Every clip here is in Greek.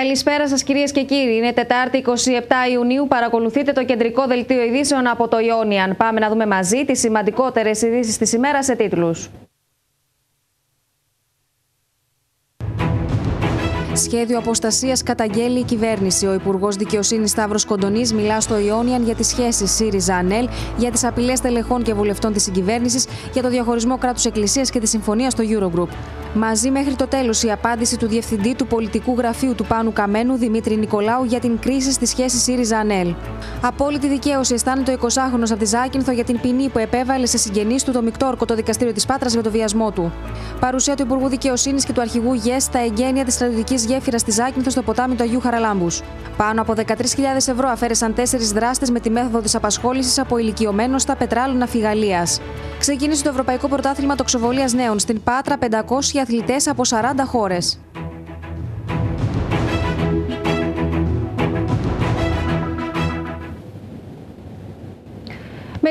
Καλησπέρα σας, κυρίες και κύριοι. Είναι Τετάρτη 27 Ιουνίου. Παρακολουθείτε το κεντρικό δελτίο ειδήσεων από το Ιόνιαν. Πάμε να δούμε μαζί τις σημαντικότερες ειδήσεις της ημέρας σε τίτλους. Σχέδιο αποστασίας καταγγέλει η κυβέρνηση. Ο Υπουργός Δικαιοσύνης Σταύρος Κοντονής μιλά στο Ιόνιαν για τις σχέσεις ΣΥΡΙΖΑ-ΑΝΕΛ, για τις απειλές τελεχών και βουλευτών της συγκυβέρνησης, για το διαχωρισμό κράτους Εκκλησίας και τη συμφωνία στο Eurogroup. Μαζί μέχρι το τέλος η απάντηση του Διευθυντή του Πολιτικού Γραφείου του Πάνου Καμένου, Δημήτρη Νικολάου, για την κρίση στη σχέση ΣΥΡΙΖΑ-ΑΝΕΛ. Απόλυτη δικαίωση αισθάνεται ο 20χρονο από τη Ζάκυνθο για την ποινή που επέβαλε σε συγγενείς του το Μικτόρκο το δικαστήριο της Πάτρας για το βιασμό του. Παρουσία του Υπουργού Δικαιοσύνης και του Αρχηγού ΓΕΣ στα εγγένεια της στρατιωτικής γέφυρας στη Ζάκυνθο στο ποτάμι του Αγίου Χαραλάμπους. Πάνω από 13.000 ευρώ αφαίρεσαν τέσσερις δράστες με τη μέθοδο της απασχόλησης από ηλικιωμένο στα πετράλωνα φυγαλίας. Ξεκίνησε το Ευρωπαϊκό Πρωτάθλημα Τοξοβολίας Νέων στην Πάτρα 500 αθλητές από 40 χώρες.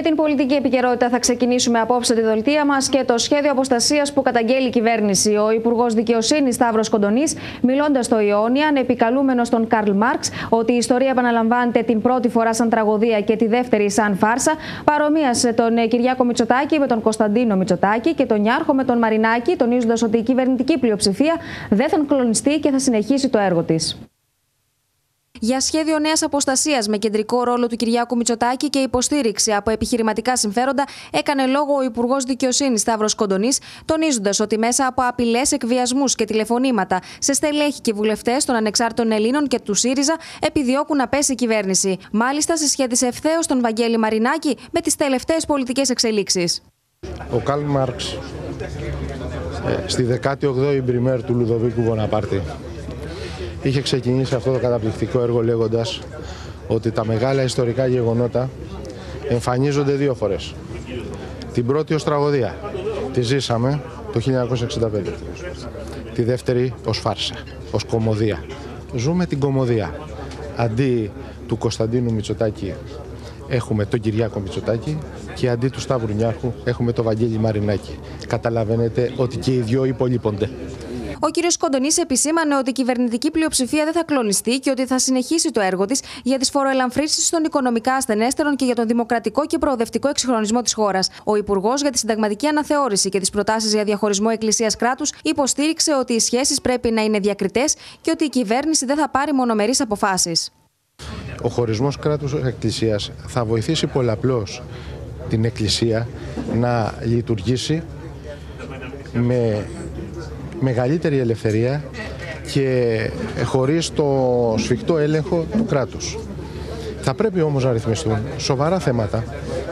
Με την πολιτική επικαιρότητα θα ξεκινήσουμε απόψε τη δολτία μας και το σχέδιο αποστασίας που καταγγέλει η κυβέρνηση. Ο Υπουργός Δικαιοσύνης Σταύρος Κοντονής, μιλώντας στο Ιόνιαν, επικαλούμενος τον Καρλ Μάρξ ότι η ιστορία επαναλαμβάνεται την πρώτη φορά σαν τραγωδία και τη δεύτερη σαν φάρσα, παρομοίασε τον Κυριάκο Μητσοτάκη με τον Κωνσταντίνο Μητσοτάκη και τον Νιάρχο με τον Μαρινάκη, τονίζοντας ότι η κυβερνητική πλειοψηφία δεν θα κλονιστεί και θα συνεχίσει το έργο της για σχέδιο νέας αποστασίας με κεντρικό ρόλο του Κυριάκου Μητσοτάκη και υποστήριξη από επιχειρηματικά συμφέροντα, έκανε λόγο ο Υπουργός Δικαιοσύνης Σταύρος Κοντονής, τονίζοντας ότι μέσα από απειλές, εκβιασμούς και τηλεφωνήματα σε στελέχη και βουλευτές των ανεξάρτητων Ελλήνων και του ΣΥΡΙΖΑ επιδιώκουν να πέσει η κυβέρνηση. Μάλιστα, συσχέτισε ευθέως τον Βαγγέλη Μαρινάκη με τις τελευταίες πολιτικές εξελίξεις. Ο Καλ Μάρξ ε, στη 18η Μπριμέρ του Λουδοβίκου Βοναπάρτη είχε ξεκινήσει αυτό το καταπληκτικό έργο λέγοντας ότι τα μεγάλα ιστορικά γεγονότα εμφανίζονται δύο φορές. Την πρώτη ως τραγωδία, τη ζήσαμε το 1965. Τη δεύτερη ως φάρσα, ως κομμωδία. Ζούμε την κομμωδία. Αντί του Κωνσταντίνου Μητσοτάκη έχουμε τον Κυριάκο Μητσοτάκη και αντί του Σταύρου Νιάρχου έχουμε τον Βαγγέλη Μαρινάκη. Καταλαβαίνετε ότι και οι δυο υπολείπονται. Ο κ. Κοντονής επισήμανε ότι η κυβερνητική πλειοψηφία δεν θα κλονιστεί και ότι θα συνεχίσει το έργο της για τις φοροελαμφρύνσεις των οικονομικά ασθενέστερων και για τον δημοκρατικό και προοδευτικό εξυγχρονισμό της χώρας. Ο Υπουργός για τη Συνταγματική Αναθεώρηση και τις προτάσεις για διαχωρισμό Εκκλησία-Κράτου υποστήριξε ότι οι σχέσεις πρέπει να είναι διακριτές και ότι η κυβέρνηση δεν θα πάρει μονομερείς αποφάσεις. Ο χωρισμός κράτους-εκκλησίας θα βοηθήσει πολλαπλώς την Εκκλησία να λειτουργήσει με μεγαλύτερη ελευθερία και χωρίς το σφιχτό έλεγχο του κράτους. Θα πρέπει όμως να ρυθμιστούν σοβαρά θέματα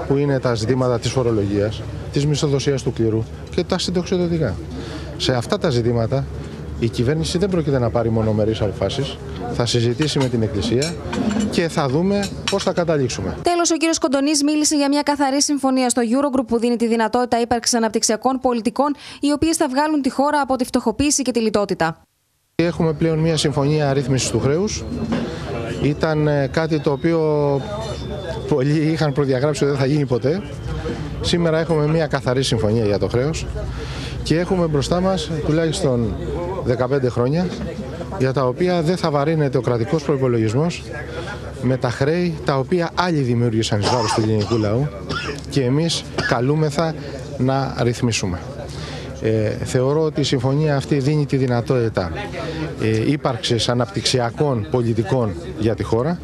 που είναι τα ζητήματα της φορολογίας, της μισθοδοσίας του κληρού και τα συντοξιδοτικά. Σε αυτά τα ζητήματα η κυβέρνηση δεν πρόκειται να πάρει μονομερείς αποφάσεις, θα συζητήσει με την Εκκλησία και θα δούμε πώς θα καταλήξουμε. Τέλος, ο κύριος Κοντονής μίλησε για μια καθαρή συμφωνία στο Eurogroup που δίνει τη δυνατότητα ύπαρξης αναπτυξιακών πολιτικών, οι οποίες θα βγάλουν τη χώρα από τη φτωχοποίηση και τη λιτότητα. Έχουμε πλέον μια συμφωνία αρρύθμισης του χρέους. Ήταν ε, κάτι το οποίο πολλοί είχαν προδιαγράψει ότι δεν θα γίνει ποτέ. Σήμερα έχουμε μια καθαρή συμφωνία για το χρέος και έχουμε μπροστά μας τουλάχιστον 15 χρόνια για τα οποία δεν θα βαρύνεται ο κρατικός προϋπολογισμός με τα χρέη τα οποία άλλοι δημιούργησαν εις βάρος του ελληνικού λαού και εμείς καλούμεθα να ρυθμίσουμε. Ε, θεωρώ ότι η συμφωνία αυτή δίνει τη δυνατότητα ε, ύπαρξης αναπτυξιακών πολιτικών για τη χώρα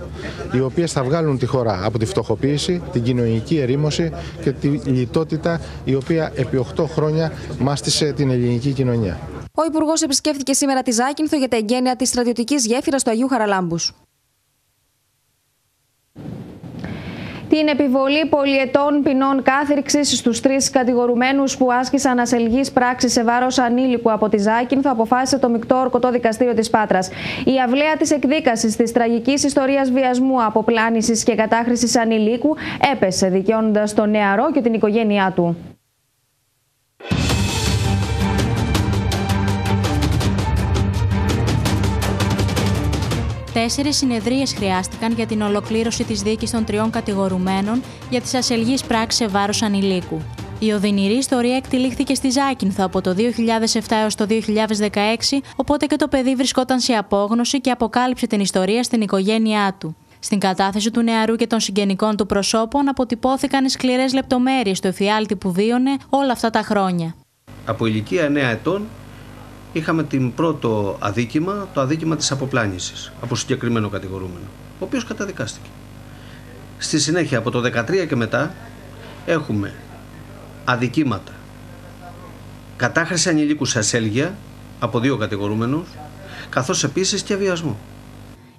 οι οποίες θα βγάλουν τη χώρα από τη φτωχοποίηση, την κοινωνική ερήμωση και τη λιτότητα η οποία επί 8 χρόνια μάστησε την ελληνική κοινωνία. Ο Υπουργός επισκέφθηκε σήμερα τη Ζάκυνθο για τα εγγένεια της στρατιωτικής γέφυρας του Αγίου Χαραλάμπους. την επιβολή πολιετών ποινών κάθριξης στους τρεις κατηγορουμένους που άσκησαν ασελγή πράξη σε βάρος ανήλικου από τη Ζάκυνθο, αποφάσισε το μεικτό ορκωτό δικαστήριο της Πάτρας. Η αυλαία της εκδίκασης της τραγικής ιστορίας βιασμού, αποπλάνηση και κατάχρησης ανηλίκου έπεσε, δικαιώνοντας τον νεαρό και την οικογένειά του. Τέσσερις συνεδρίες χρειάστηκαν για την ολοκλήρωση της δίκης των τριών κατηγορουμένων για τις ασελγείς πράξεις σε βάρος ανηλίκου. Η οδυνηρή ιστορία εκτελήχθηκε στη Ζάκυνθο από το 2007 έως το 2016, οπότε και το παιδί βρισκόταν σε απόγνωση και αποκάλυψε την ιστορία στην οικογένειά του. Στην κατάθεση του νεαρού και των συγγενικών του προσώπων αποτυπώθηκαν οι σκληρές λεπτομέρειες του εφιάλτη που βίωνε όλα αυτά τα χρόνια. Από ηλικία 9 ετών είχαμε την πρώτο αδίκημα, το αδίκημα της αποπλάνησης από συγκεκριμένο κατηγορούμενο, ο οποίος καταδικάστηκε. Στη συνέχεια από το 13 και μετά έχουμε αδικήματα. Κατάχρηση ανηλίκου σε ασέλγεια από δύο κατηγορούμενους, καθώς επίσης και βιασμό.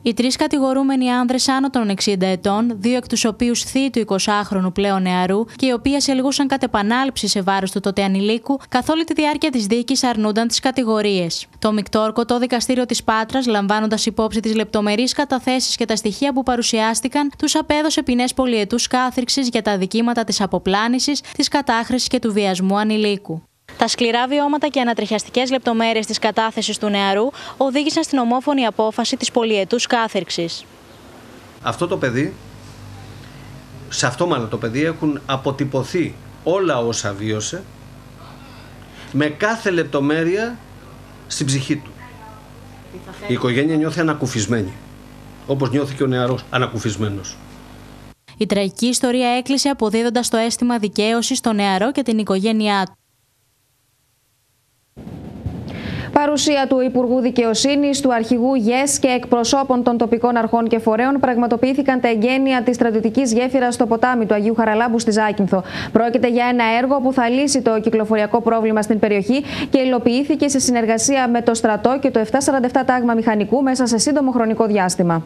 Οι τρεις κατηγορούμενοι άνδρες άνω των 60 ετών, δύο εκ τους οποίους θύοι του 20χρονου πλέον νεαρού και οι οποίοι ασελγούσαν κατ' επανάληψη σε βάρος του τότε ανηλίκου, καθ' όλη τη διάρκεια της δίκης αρνούνταν τις κατηγορίες. Το μεικτόρκο, το δικαστήριο της Πάτρας, λαμβάνοντας υπόψη τις λεπτομερείς καταθέσεις και τα στοιχεία που παρουσιάστηκαν, τους απέδωσε ποινές πολιετούς κάθριξης για τα δικήματα της αποπλάνησης, της κατάχρησης και του βιασμού ανηλίκου. Τα σκληρά βιώματα και ανατριχιαστικές λεπτομέρειες της κατάθεσης του νεαρού οδήγησαν στην ομόφωνη απόφαση της πολιετούς κάθερξης. Αυτό το παιδί, σε αυτό μάλλον το παιδί έχουν αποτυπωθεί όλα όσα βίωσε με κάθε λεπτομέρεια στην ψυχή του. Η οικογένεια νιώθει ανακουφισμένη, όπως νιώθει και ο νεαρός ανακουφισμένος. Η τραγική ιστορία έκλεισε αποδίδοντας το αίσθημα δικαίωσης στο νεαρό και την οικογένειά του. Παρουσία του Υπουργού Δικαιοσύνης, του Αρχηγού ΓΕΣ και εκπροσώπων των τοπικών αρχών και φορέων πραγματοποιήθηκαν τα εγγένεια της στρατιωτικής γέφυρας στο ποτάμι του Αγίου Χαραλάμπου στη Ζάκυνθο. Πρόκειται για ένα έργο που θα λύσει το κυκλοφοριακό πρόβλημα στην περιοχή και υλοποιήθηκε σε συνεργασία με το στρατό και το 747 τάγμα μηχανικού μέσα σε σύντομο χρονικό διάστημα.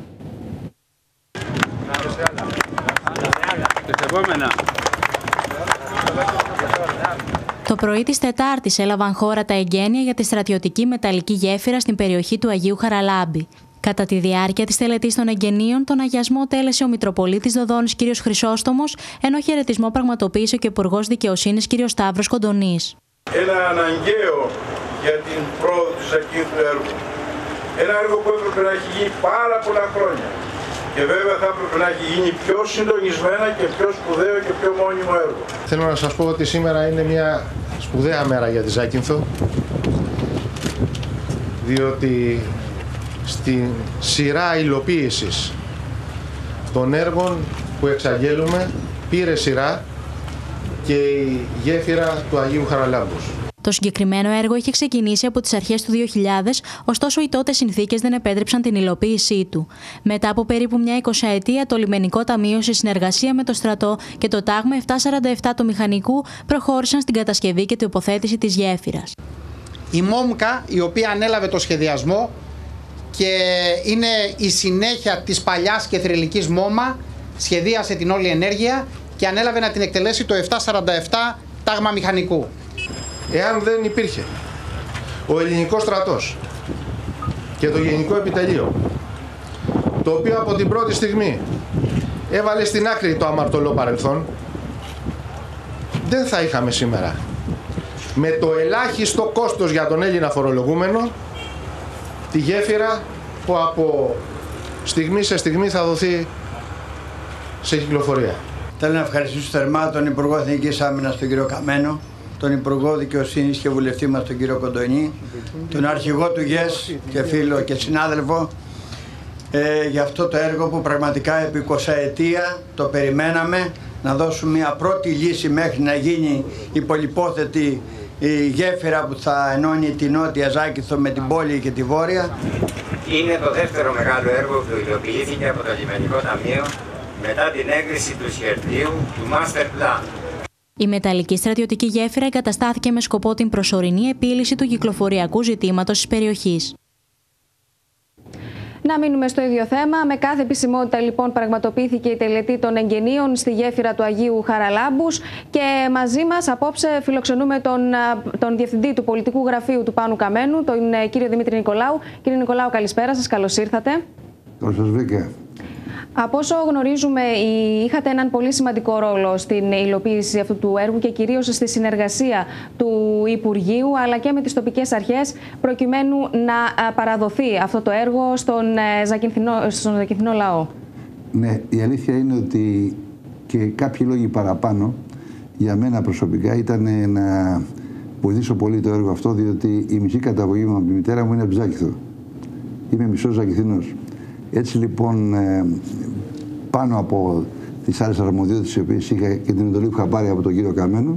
Το πρωί της Τετάρτης έλαβαν χώρα τα εγγένεια για τη στρατιωτική μεταλλική γέφυρα στην περιοχή του Αγίου Χαραλάμπη. Κατά τη διάρκεια της τελετής των εγγενείων, τον αγιασμό τέλεσε ο Μητροπολίτης Δοδόνης κ. Χρυσόστομος, ενώ χαιρετισμό πραγματοποίησε και ο Υπουργός Δικαιοσύνης κ. Σταύρος Κοντονής. Ένα αναγκαίο για την πρόοδο του ακίνητου έργου. Ένα έργο που έπρεπε να έχει γίνει πάρα πολλά χρόνια. Και βέβαια θα έπρεπε να έχει γίνει πιο συντονισμένα και πιο σπουδαίο και πιο μόνιμο έργο. Θέλω να σας πω ότι σήμερα είναι μια σπουδαία μέρα για τη Ζάκυνθο διότι στη σειρά υλοποίησης των έργων που εξαγγέλουμε πήρε σειρά και η γέφυρα του Αγίου Χαραλάμπους. Το συγκεκριμένο έργο είχε ξεκινήσει από τις αρχές του 2000, ωστόσο οι τότε συνθήκες δεν επέτρεψαν την υλοποίησή του. Μετά από περίπου μια εικοσαετία, το Λιμενικό Ταμείο, σε συνεργασία με το στρατό και το τάγμα 747 του Μηχανικού, προχώρησαν στην κατασκευή και την υποθέτηση της γέφυρας. Η ΜΟΜΚΑ, η οποία ανέλαβε το σχεδιασμό και είναι η συνέχεια της παλιάς και θρηλυκής ΜΟΜΑ, σχεδίασε την όλη ενέργεια και ανέλαβε να την εκτελέσει το 747 τάγμα μηχανικού εάν δεν υπήρχε ο ελληνικός στρατός και το γενικό επιτελείο το οποίο από την πρώτη στιγμή έβαλε στην άκρη το αμαρτωλό παρελθόν δεν θα είχαμε σήμερα με το ελάχιστο κόστος για τον Έλληνα φορολογούμενο τη γέφυρα που από στιγμή σε στιγμή θα δοθεί σε κυκλοφορία. Θέλω να ευχαριστήσω θερμά τον Υπουργό Εθνικής Άμυνας τον κύριο Καμένο τον Υπουργό Δικαιοσύνης και βουλευτή μας τον κύριο Κοντονή, τον αρχηγό του ΓΕΣ και φίλο και συνάδελφο ε, για αυτό το έργο που πραγματικά επί 20 ετία το περιμέναμε να δώσουμε μια πρώτη λύση μέχρι να γίνει η πολυπόθετη η γέφυρα που θα ενώνει την νότια Ζάκηθο με την πόλη και τη βόρεια. Είναι το δεύτερο μεγάλο έργο που υλοποιήθηκε από το Λιμενικό Ταμείο μετά την έγκριση του σχεδίου του Master Plan η μεταλλική στρατιωτική γέφυρα εγκαταστάθηκε με σκοπό την προσωρινή επίλυση του κυκλοφοριακού ζητήματος της περιοχής. Να μείνουμε στο ίδιο θέμα. Με κάθε επισημότητα, λοιπόν, πραγματοποιήθηκε η τελετή των εγγενείων στη γέφυρα του Αγίου Χαραλάμπους. Και μαζί μας απόψε φιλοξενούμε τον, τον διευθυντή του πολιτικού γραφείου του Πάνου Καμένου, τον ε, κύριο Δημήτρη Νικολάου. Κύριε Νικολάου, καλησπέρα σας. Καλώς ήρθατε. Καλώς σας βρήκα. Από όσο γνωρίζουμε, είχατε έναν πολύ σημαντικό ρόλο στην υλοποίηση αυτού του έργου και κυρίως στη συνεργασία του Υπουργείου αλλά και με τις τοπικές αρχές προκειμένου να παραδοθεί αυτό το έργο στον ε, Ζακυνθινό, στον Ζακυνθινό λαό. Ναι, η αλήθεια είναι ότι και κάποιοι λόγοι παραπάνω για μένα προσωπικά ήταν να βοηθήσω πολύ το έργο αυτό, διότι η μισή καταγωγή μου από τη μητέρα μου είναι από Ζάκηθο. Είμαι μισός Ζακηθινός. Έτσι λοιπόν, ε, πάνω από τις άλλες αρμοδιότητες οι οποίες είχα και την εντολή που είχα πάρει από τον κύριο Καμένο,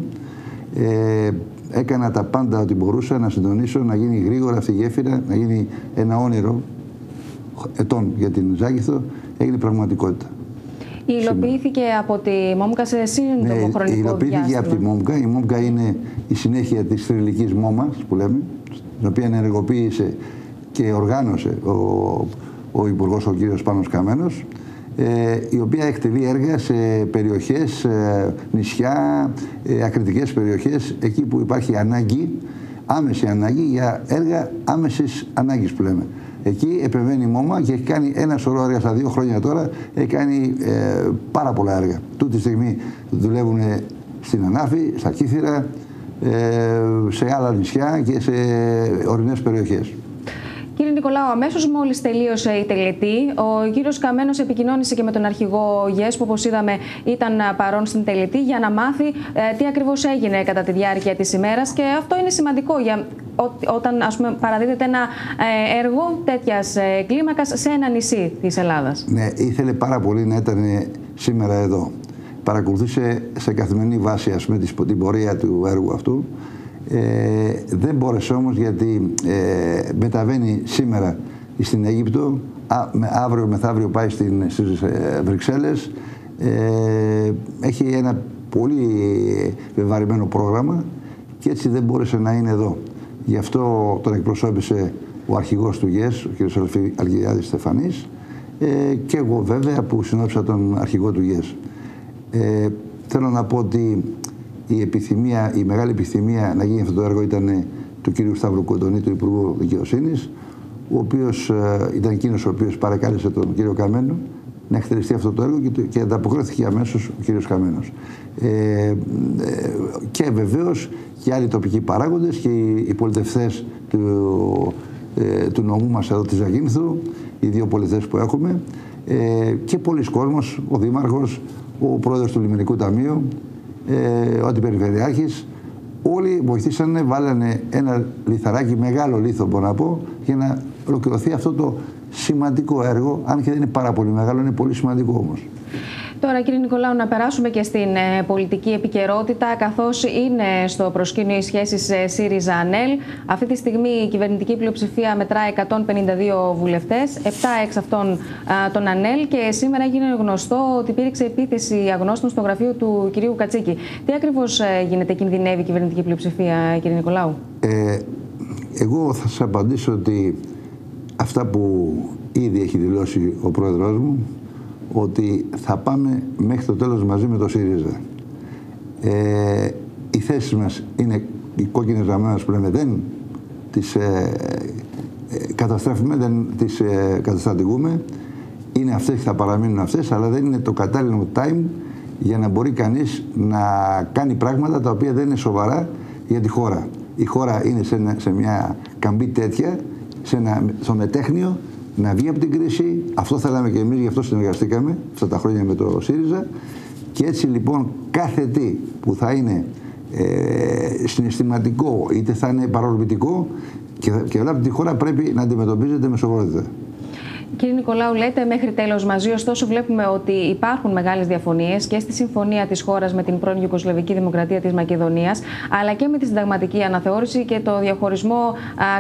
ε, έκανα τα πάντα ό,τι μπορούσα να συντονίσω, να γίνει γρήγορα αυτή η γέφυρα, να γίνει ένα όνειρο ετών για την Ζάκηθο, έγινε πραγματικότητα. Υλοποιήθηκε από τη ΜΟΜΚΑ σε σύντομο ναι, χρονικό υλοποιήθηκε διάστημα. από τη ΜΟΜΚΑ. Η ΜΟΜΚΑ είναι η συνέχεια της θρηλυκής ΜΟΜΑ που λέμε, την οποία ενεργοποίησε και οργάνωσε ο, ο Υπουργός ο κύριος Πάνος Καμένος ε, η οποία εκτελεί έργα σε περιοχές, ε, νησιά, ε, ακριτικές περιοχές, εκεί που υπάρχει ανάγκη, άμεση ανάγκη για έργα άμεσης ανάγκης που λέμε. Εκεί επεμβαίνει η ΜΟΜΑ και έχει κάνει ένα σωρό έργα στα δύο χρόνια τώρα, έχει κάνει ε, πάρα πολλά έργα. Τούτη τη στιγμή δουλεύουν στην Ανάφη, στα Κύθυρα, ε, σε άλλα νησιά και σε ορεινές περιοχές. Κύριε Νικολάου, αμέσως μόλις τελείωσε η τελετή, ο κύριος Καμένος επικοινώνησε και με τον αρχηγό ΓΕΣ, που όπως είδαμε ήταν παρόν στην τελετή, για να μάθει ε, τι ακριβώς έγινε κατά τη διάρκεια της ημέρας. Και αυτό είναι σημαντικό για όταν ας πούμε, παραδίδεται ένα ε, έργο τέτοιας ε, κλίμακας σε ένα νησί της Ελλάδας. Ναι, ήθελε πάρα πολύ να ήταν σήμερα εδώ. Παρακολουθούσε σε καθημερινή βάση ας πούμε, την πορεία του έργου αυτού ε, δεν μπόρεσε όμως γιατί ε, μεταβαίνει σήμερα στην Αίγυπτο, α, με, αύριο μεθαύριο πάει στην, στις ε, Βρυξέλλες, ε, έχει ένα πολύ βεβαρημένο πρόγραμμα και έτσι δεν μπόρεσε να είναι εδώ. Γι' αυτό τον εκπροσώπησε ο αρχηγός του ΓΕΣ, ο κ. Αλγηριάδης Στεφανής, ε, και εγώ βέβαια που συνόψα τον αρχηγό του ΓΕΣ. Ε, θέλω να πω ότι η, επιθυμία, η μεγάλη επιθυμία να γίνει αυτό το έργο ήταν του κ. Σταύρου Κοντονή, του Υπουργού Δικαιοσύνης, ο οποίος ε, ήταν εκείνος ο οποίος παρακάλεσε τον κύριο Καμένο να εκτελεστεί αυτό το έργο και, και ανταποκρίθηκε αμέσως ο κ. Καμένος. Ε, ε, και βεβαίως και άλλοι τοπικοί παράγοντες και οι, οι πολιτευτέ του, ε, του νομού μας εδώ της Ζαγίνθου, οι δύο πολιτευτέ που έχουμε, ε, και πολλοί κόσμος, ο Δήμαρχος, ο πρόεδρος του Λιμενικού Ταμείου, ε, ο αντιπεριφερειάρχης, όλοι βοηθήσανε, βάλανε ένα λιθαράκι, μεγάλο λίθο μπορώ να πω, για να ολοκληρωθεί αυτό το σημαντικό έργο, αν και δεν είναι πάρα πολύ μεγάλο, είναι πολύ σημαντικό όμως. Τώρα, κύριε Νικολάου, να περάσουμε και στην ε, πολιτική επικαιρότητα, καθώς είναι στο προσκήνιο οι σχέσεις ε, ΣΥΡΙΖΑ-ΑΝΕΛ. Αυτή τη στιγμή η κυβερνητική πλειοψηφία μετράει 152 βουλευτές, 7 εξ αυτών των ΑΝΕΛ και σήμερα έγινε γνωστό ότι υπήρξε επίθεση αγνώστων στο γραφείο του κυρίου Κατσίκη. Τι ακριβώς ε, γίνεται, κινδυνεύει η κυβερνητική πλειοψηφία, κύριε Νικολάου; Ε, εγώ θα σας απαντήσω ότι αυτά που ήδη έχει δηλώσει ο πρόεδρός μου ότι θα πάμε μέχρι το τέλος μαζί με το ΣΥΡΙΖΑ. Ε, οι θέσεις μας είναι οι κόκκινες γραμμένες που λέμε δεν τις ε, ε, καταστρέφουμε, δεν τις ε, καταστατηγούμε. Είναι αυτές και θα παραμείνουν αυτές, αλλά δεν είναι το κατάλληλο time για να μπορεί κανείς να κάνει πράγματα τα οποία δεν είναι σοβαρά για τη χώρα. Η χώρα είναι σε, σε μια καμπή τέτοια, σε ένα, στο μετέχνιο να βγει από την κρίση. Αυτό θέλαμε και εμείς, γι' αυτό συνεργαστήκαμε αυτά τα χρόνια με το ΣΥΡΙΖΑ. Και έτσι λοιπόν κάθε τι που θα είναι ε, συναισθηματικό είτε θα είναι παρορμητικό και, και τη χώρα πρέπει να αντιμετωπίζεται με σοβαρότητα. Κύριε Νικολάου, λέτε μέχρι τέλος μαζί, ωστόσο βλέπουμε ότι υπάρχουν μεγάλες διαφωνίες και στη συμφωνία της χώρας με την πρώην Ιουκοσλαβική Δημοκρατία της Μακεδονίας, αλλά και με τη συνταγματική αναθεώρηση και το διαχωρισμό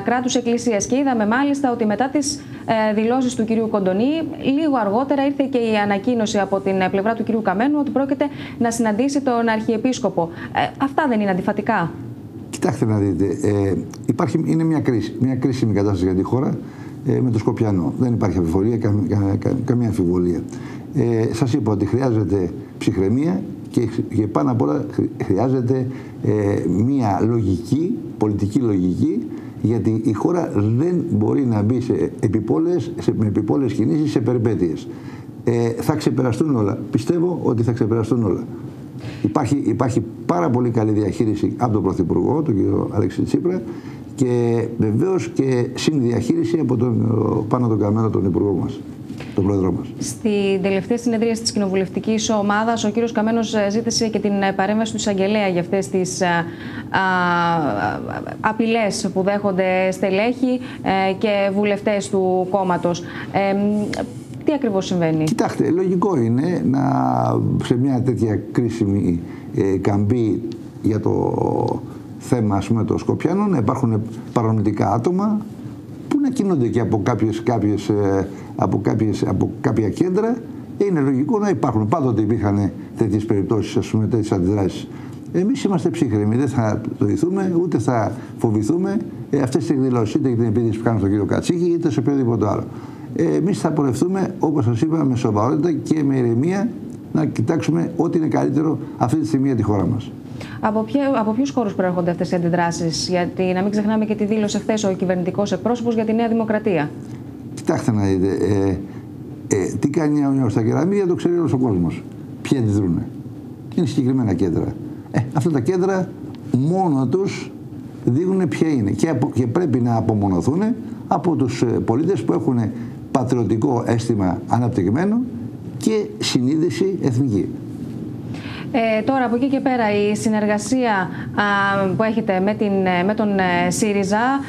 κράτου-εκκλησία. Και είδαμε μάλιστα ότι μετά τις ε, δηλώσεις του κυρίου Κοντονή, λίγο αργότερα ήρθε και η ανακοίνωση από την πλευρά του κυρίου Καμένου ότι πρόκειται να συναντήσει τον Αρχιεπίσκοπο. Ε, αυτά δεν είναι αντιφατικά; Κοιτάξτε να δείτε, ε, υπάρχει, είναι μια κρίση, μια κρίσιμη κατάσταση για τη χώρα ε, με το Σκοπιανό. Δεν υπάρχει αμφιβολία, κα, κα, καμία αμφιβολία. Ε, σας είπα ότι χρειάζεται ψυχραιμία και, και πάνω απ' όλα χρειάζεται ε, μια λογική, πολιτική λογική, γιατί η χώρα δεν μπορεί να μπει σε επιπόλες, σε, με επιπόλες κινήσεις, σε περιπέτειες. Ε, θα ξεπεραστούν όλα. Πιστεύω ότι θα ξεπεραστούν όλα. Υπάρχει, υπάρχει πάρα πολύ καλή διαχείριση από τον Πρωθυπουργό, τον κ. Αλέξη Τσίπρα, και βεβαίως και συνδιαχείριση από τον πάνω τον καμένο τον Υπουργό μας τον πρόεδρό μας. Στην τελευταία συνεδρία της κοινοβουλευτικής ομάδας, ο κύριος Καμένος ε, ζήτησε και την ε, παρέμβαση του εισαγγελέα για αυτές τις ε, απειλές που δέχονται στελέχοι και βουλευτές του κόμματος. Τι ακριβώς συμβαίνει; Κοιτάξτε, λογικό είναι να σε μια τέτοια κρίσιμη καμπή για το θέμα ας πούμε, των Σκοπιάνων να υπάρχουν παρονομητικά άτομα που να κινούνται και από κάποιες, κάποιες από, κάποιες, από κάποια κέντρα, είναι λογικό να υπάρχουν. Πάντοτε υπήρχαν τέτοιες περιπτώσεις, ας πούμε, τέτοιες αντιδράσεις. Εμείς είμαστε ψύχρεμοι, δεν θα το ούτε θα φοβηθούμε ε, αυτές τις εκδηλώσεις, είτε για την επίδειξη που κάνουν στον κύριο Κατσίκη, είτε σε οποιοδήποτε άλλο. Ε, Εμείς θα πορευτούμε, όπως σας είπα, με σοβαρότητα και με ηρεμία να κοιτάξουμε ό,τι είναι καλύτερο αυτή τη στιγμή για τη χώρα μας. Από, από ποιους χώρους προέρχονται αυτές οι αντιδράσεις, Γιατί να μην ξεχνάμε και τη δήλωσε χθες ο κυβερνητικός εκπρόσωπος για τη Νέα Δημοκρατία. Κοιτάξτε να δείτε, ε, ε, τι κάνει ο στα κεραμίδια το ξέρει όλος ο κόσμος. Ποιοι αντιδρούν. Είναι συγκεκριμένα κέντρα. Ε, αυτά τα κέντρα μόνο τους δείχνουν ποια είναι και, και πρέπει να απομονωθούν από τους ε, πολίτες που έχουν πατριωτικό αίσθημα αναπτυγμένο και συνείδηση εθνική. Ε, τώρα από εκεί και πέρα η συνεργασία που έχετε με, την, ε, με τον ε, ΣΥΡΙΖΑ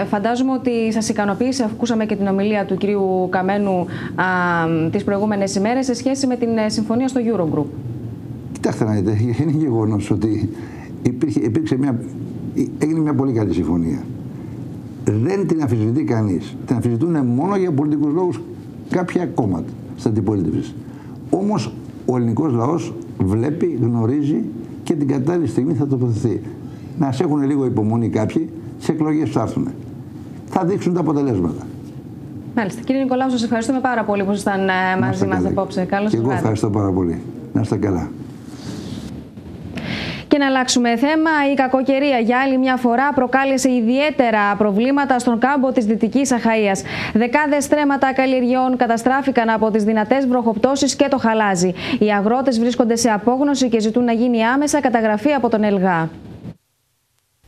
ε, φαντάζομαι ότι σας ικανοποίησε, ακούσαμε και την ομιλία του κυρίου Καμένου α, τις προηγούμενες ημέρες σε σχέση με την συμφωνία στο Eurogroup. Κοιτάξτε να δείτε, είναι γεγονός ότι υπήρχε, υπήρξε μια, έγινε μια πολύ καλή συμφωνία. Δεν την αμφισβητεί κανείς. Την αμφισβητούν μόνο για πολιτικούς λόγους κάποια κόμματα τη αντιπολίτευσης. Όμως ο ελληνικός λαός βλέπει, γνωρίζει και την κατάλληλη στιγμή θα τοποθετηθεί. Να σε έχουν λίγο υπομονή κάποιοι, τι εκλογές θα έρθουν. Θα δείξουν τα αποτελέσματα. Μάλιστα. Κύριε Νικολάου, σας ευχαριστούμε πάρα πολύ που ήσασταν ε, μαζί μας απόψε. Καλώ ήρθατε. Και εγώ ευχαριστώ πάρα πολύ. Να είστε καλά. Και να αλλάξουμε θέμα, η κακοκαιρία για άλλη μια φορά προκάλεσε ιδιαίτερα προβλήματα στον κάμπο της Δυτικής Αχαία. Δεκάδες στρέμματα καλλιεργειών καταστράφηκαν από τις δυνατές βροχοπτώσεις και το χαλάζι. Οι αγρότες βρίσκονται σε απόγνωση και ζητούν να γίνει άμεσα καταγραφή από τον ΕΛΓΑ.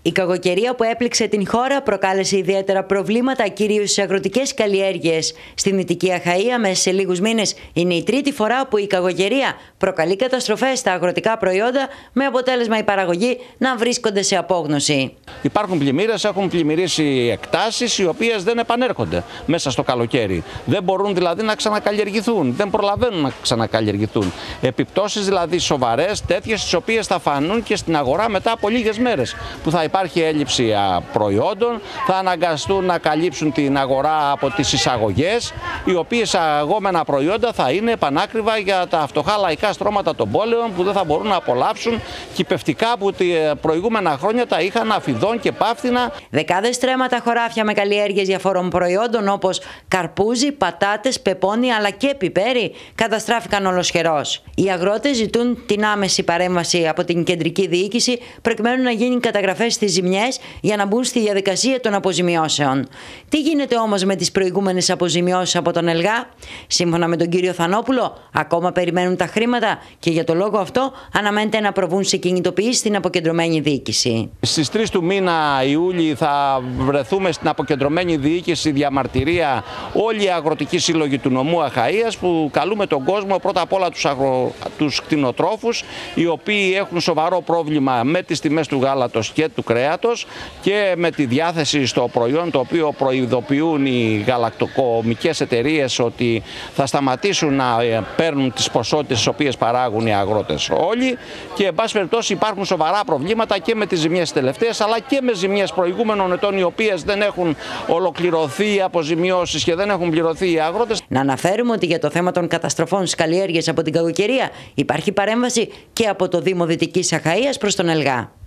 Η κακοκαιρία που έπληξε την χώρα προκάλεσε ιδιαίτερα προβλήματα κυρίως στις αγροτικές καλλιέργειες. Στην Δυτική Αχαία, μέσα σε λίγους μήνες, είναι η τρίτη φορά που η κακοκαιρία προκαλεί καταστροφές στα αγροτικά προϊόντα, με αποτέλεσμα η παραγωγή να βρίσκονται σε απόγνωση. Υπάρχουν πλημμύρες, έχουν πλημμυρίσει εκτάσεις οι οποίες δεν επανέρχονται μέσα στο καλοκαίρι. Δεν μπορούν δηλαδή να ξανακαλλιεργηθούν, δεν προλαβαίνουν να ξανακαλλιεργηθούν. Επιπτώσεις δηλαδή σοβαρές, τέτοιες τις οποίες θα φανούν και στην αγορά μετά από λίγες μέρες που θα υπάρχει έλλειψη προϊόντων, θα αναγκαστούν να καλύψουν την αγορά από τις εισαγωγές, οι οποίες αγόμενα προϊόντα θα είναι πανάκριβα για τα φτωχά λαϊκά στρώματα των πόλεων που δεν θα μπορούν να απολαύσουν κυπευτικά που τα προηγούμενα χρόνια τα είχαν αφιδών και πάφθηνα. Δεκάδες στρέμματα χωράφια με καλλιέργειες διαφόρων προϊόντων όπως καρπούζι, πατάτες, πεπόνι αλλά και πιπέρι καταστράφηκαν ολοσχερός. Οι αγρότες ζητούν την άμεση παρέμβαση από την κεντρική διοίκηση προκειμένου να γίνει καταγραφές στις ζημιές για να μπουν στη διαδικασία των αποζημιώσεων. Τι γίνεται όμως με τις προηγούμενες αποζημιώσεις από τον ΕΛΓΑ, σύμφωνα με τον κύριο Θανόπουλο, ακόμα περιμένουν τα χρήματα και για το λόγο αυτό αναμένεται να προβούν σε κινητοποιήσει στην αποκεντρωμένη διοίκηση. Στις 3 του μήνα Ιούλη θα βρεθούμε στην αποκεντρωμένη διοίκηση διαμαρτυρία όλοι οι αγροτικοί σύλλογοι του νομού Αχαΐας που καλούμε τον κόσμο πρώτα απ' όλα τους, αγρο... τους κτηνοτρόφους οι οποίοι έχουν σοβαρό πρόβλημα με τις τιμές του γάλατος και του κρέατος και με τη διάθεση στο προϊόν το οποίο προειδοποιούν οι γαλακτοκομικές εταιρείες ότι θα σταματήσουν να ε, παίρνουν τις ποσότητες τις οποίες παράγουν οι αγρότες όλοι και εν πάση περιπτώσει υπάρχουν σοβαρά προβλήματα και με τις ζημιές τελευταίες αλλά και με ζημιές προηγούμενων ετών οι οποίες δεν έχουν ολοκληρωθεί οι αποζημιώσεις και δεν έχουν πληρωθεί οι αγρότες. Να αναφέρουμε ότι για το θέμα των καταστροφών στις καλλιέργειες από την κακοκαιρία υπάρχει παρέμβαση και από το Δήμο Δυτικής Αχαΐας προς τον ΕΛΓΑ.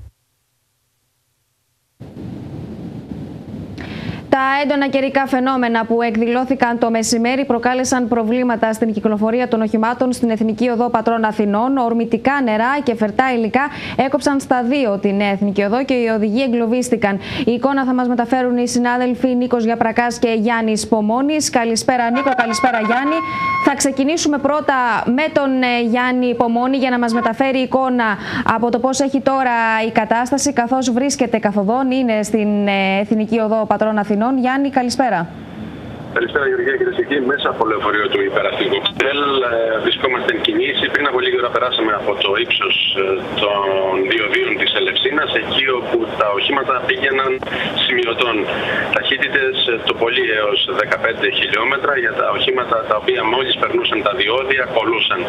Thank you. Τα έντονα καιρικά φαινόμενα που εκδηλώθηκαν το μεσημέρι προκάλεσαν προβλήματα στην κυκλοφορία των οχημάτων στην Εθνική Οδό Πατρών Αθηνών. Ορμητικά νερά και φερτά υλικά έκοψαν στα δύο την Εθνική Οδό και οι οδηγοί εγκλωβίστηκαν. Η εικόνα θα μας μεταφέρουν οι συνάδελφοι Νίκος Γιαπρακάς και Γιάννης Πομόνης. Καλησπέρα, Νίκο. Καλησπέρα, Γιάννη. Θα ξεκινήσουμε πρώτα με τον ε, Γιάννη Πομόνη για να μας μεταφέρει εικόνα από το πώς έχει τώρα η κατάσταση, καθώς βρίσκεται καθοδόν, είναι στην ε, Εθνική Οδό Πατρών Αθηνών. Αθηνών. Γιάννη, καλησπέρα. Καλησπέρα Γεωργία κύριε Σική. Μέσα από λεωφορείο του υπεραστικού κτέλ ε, βρισκόμαστε εν κινήσει. Πριν από λίγη ώρα περάσαμε από το ύψος ε, των διοδίων της Ελευσίνας, εκεί όπου τα οχήματα πήγαιναν σημειωτών. Ταχύτητες ε, το πολύ έως 15 χιλιόμετρα για τα οχήματα τα οποία μόλις περνούσαν τα διόδια κολούσαν.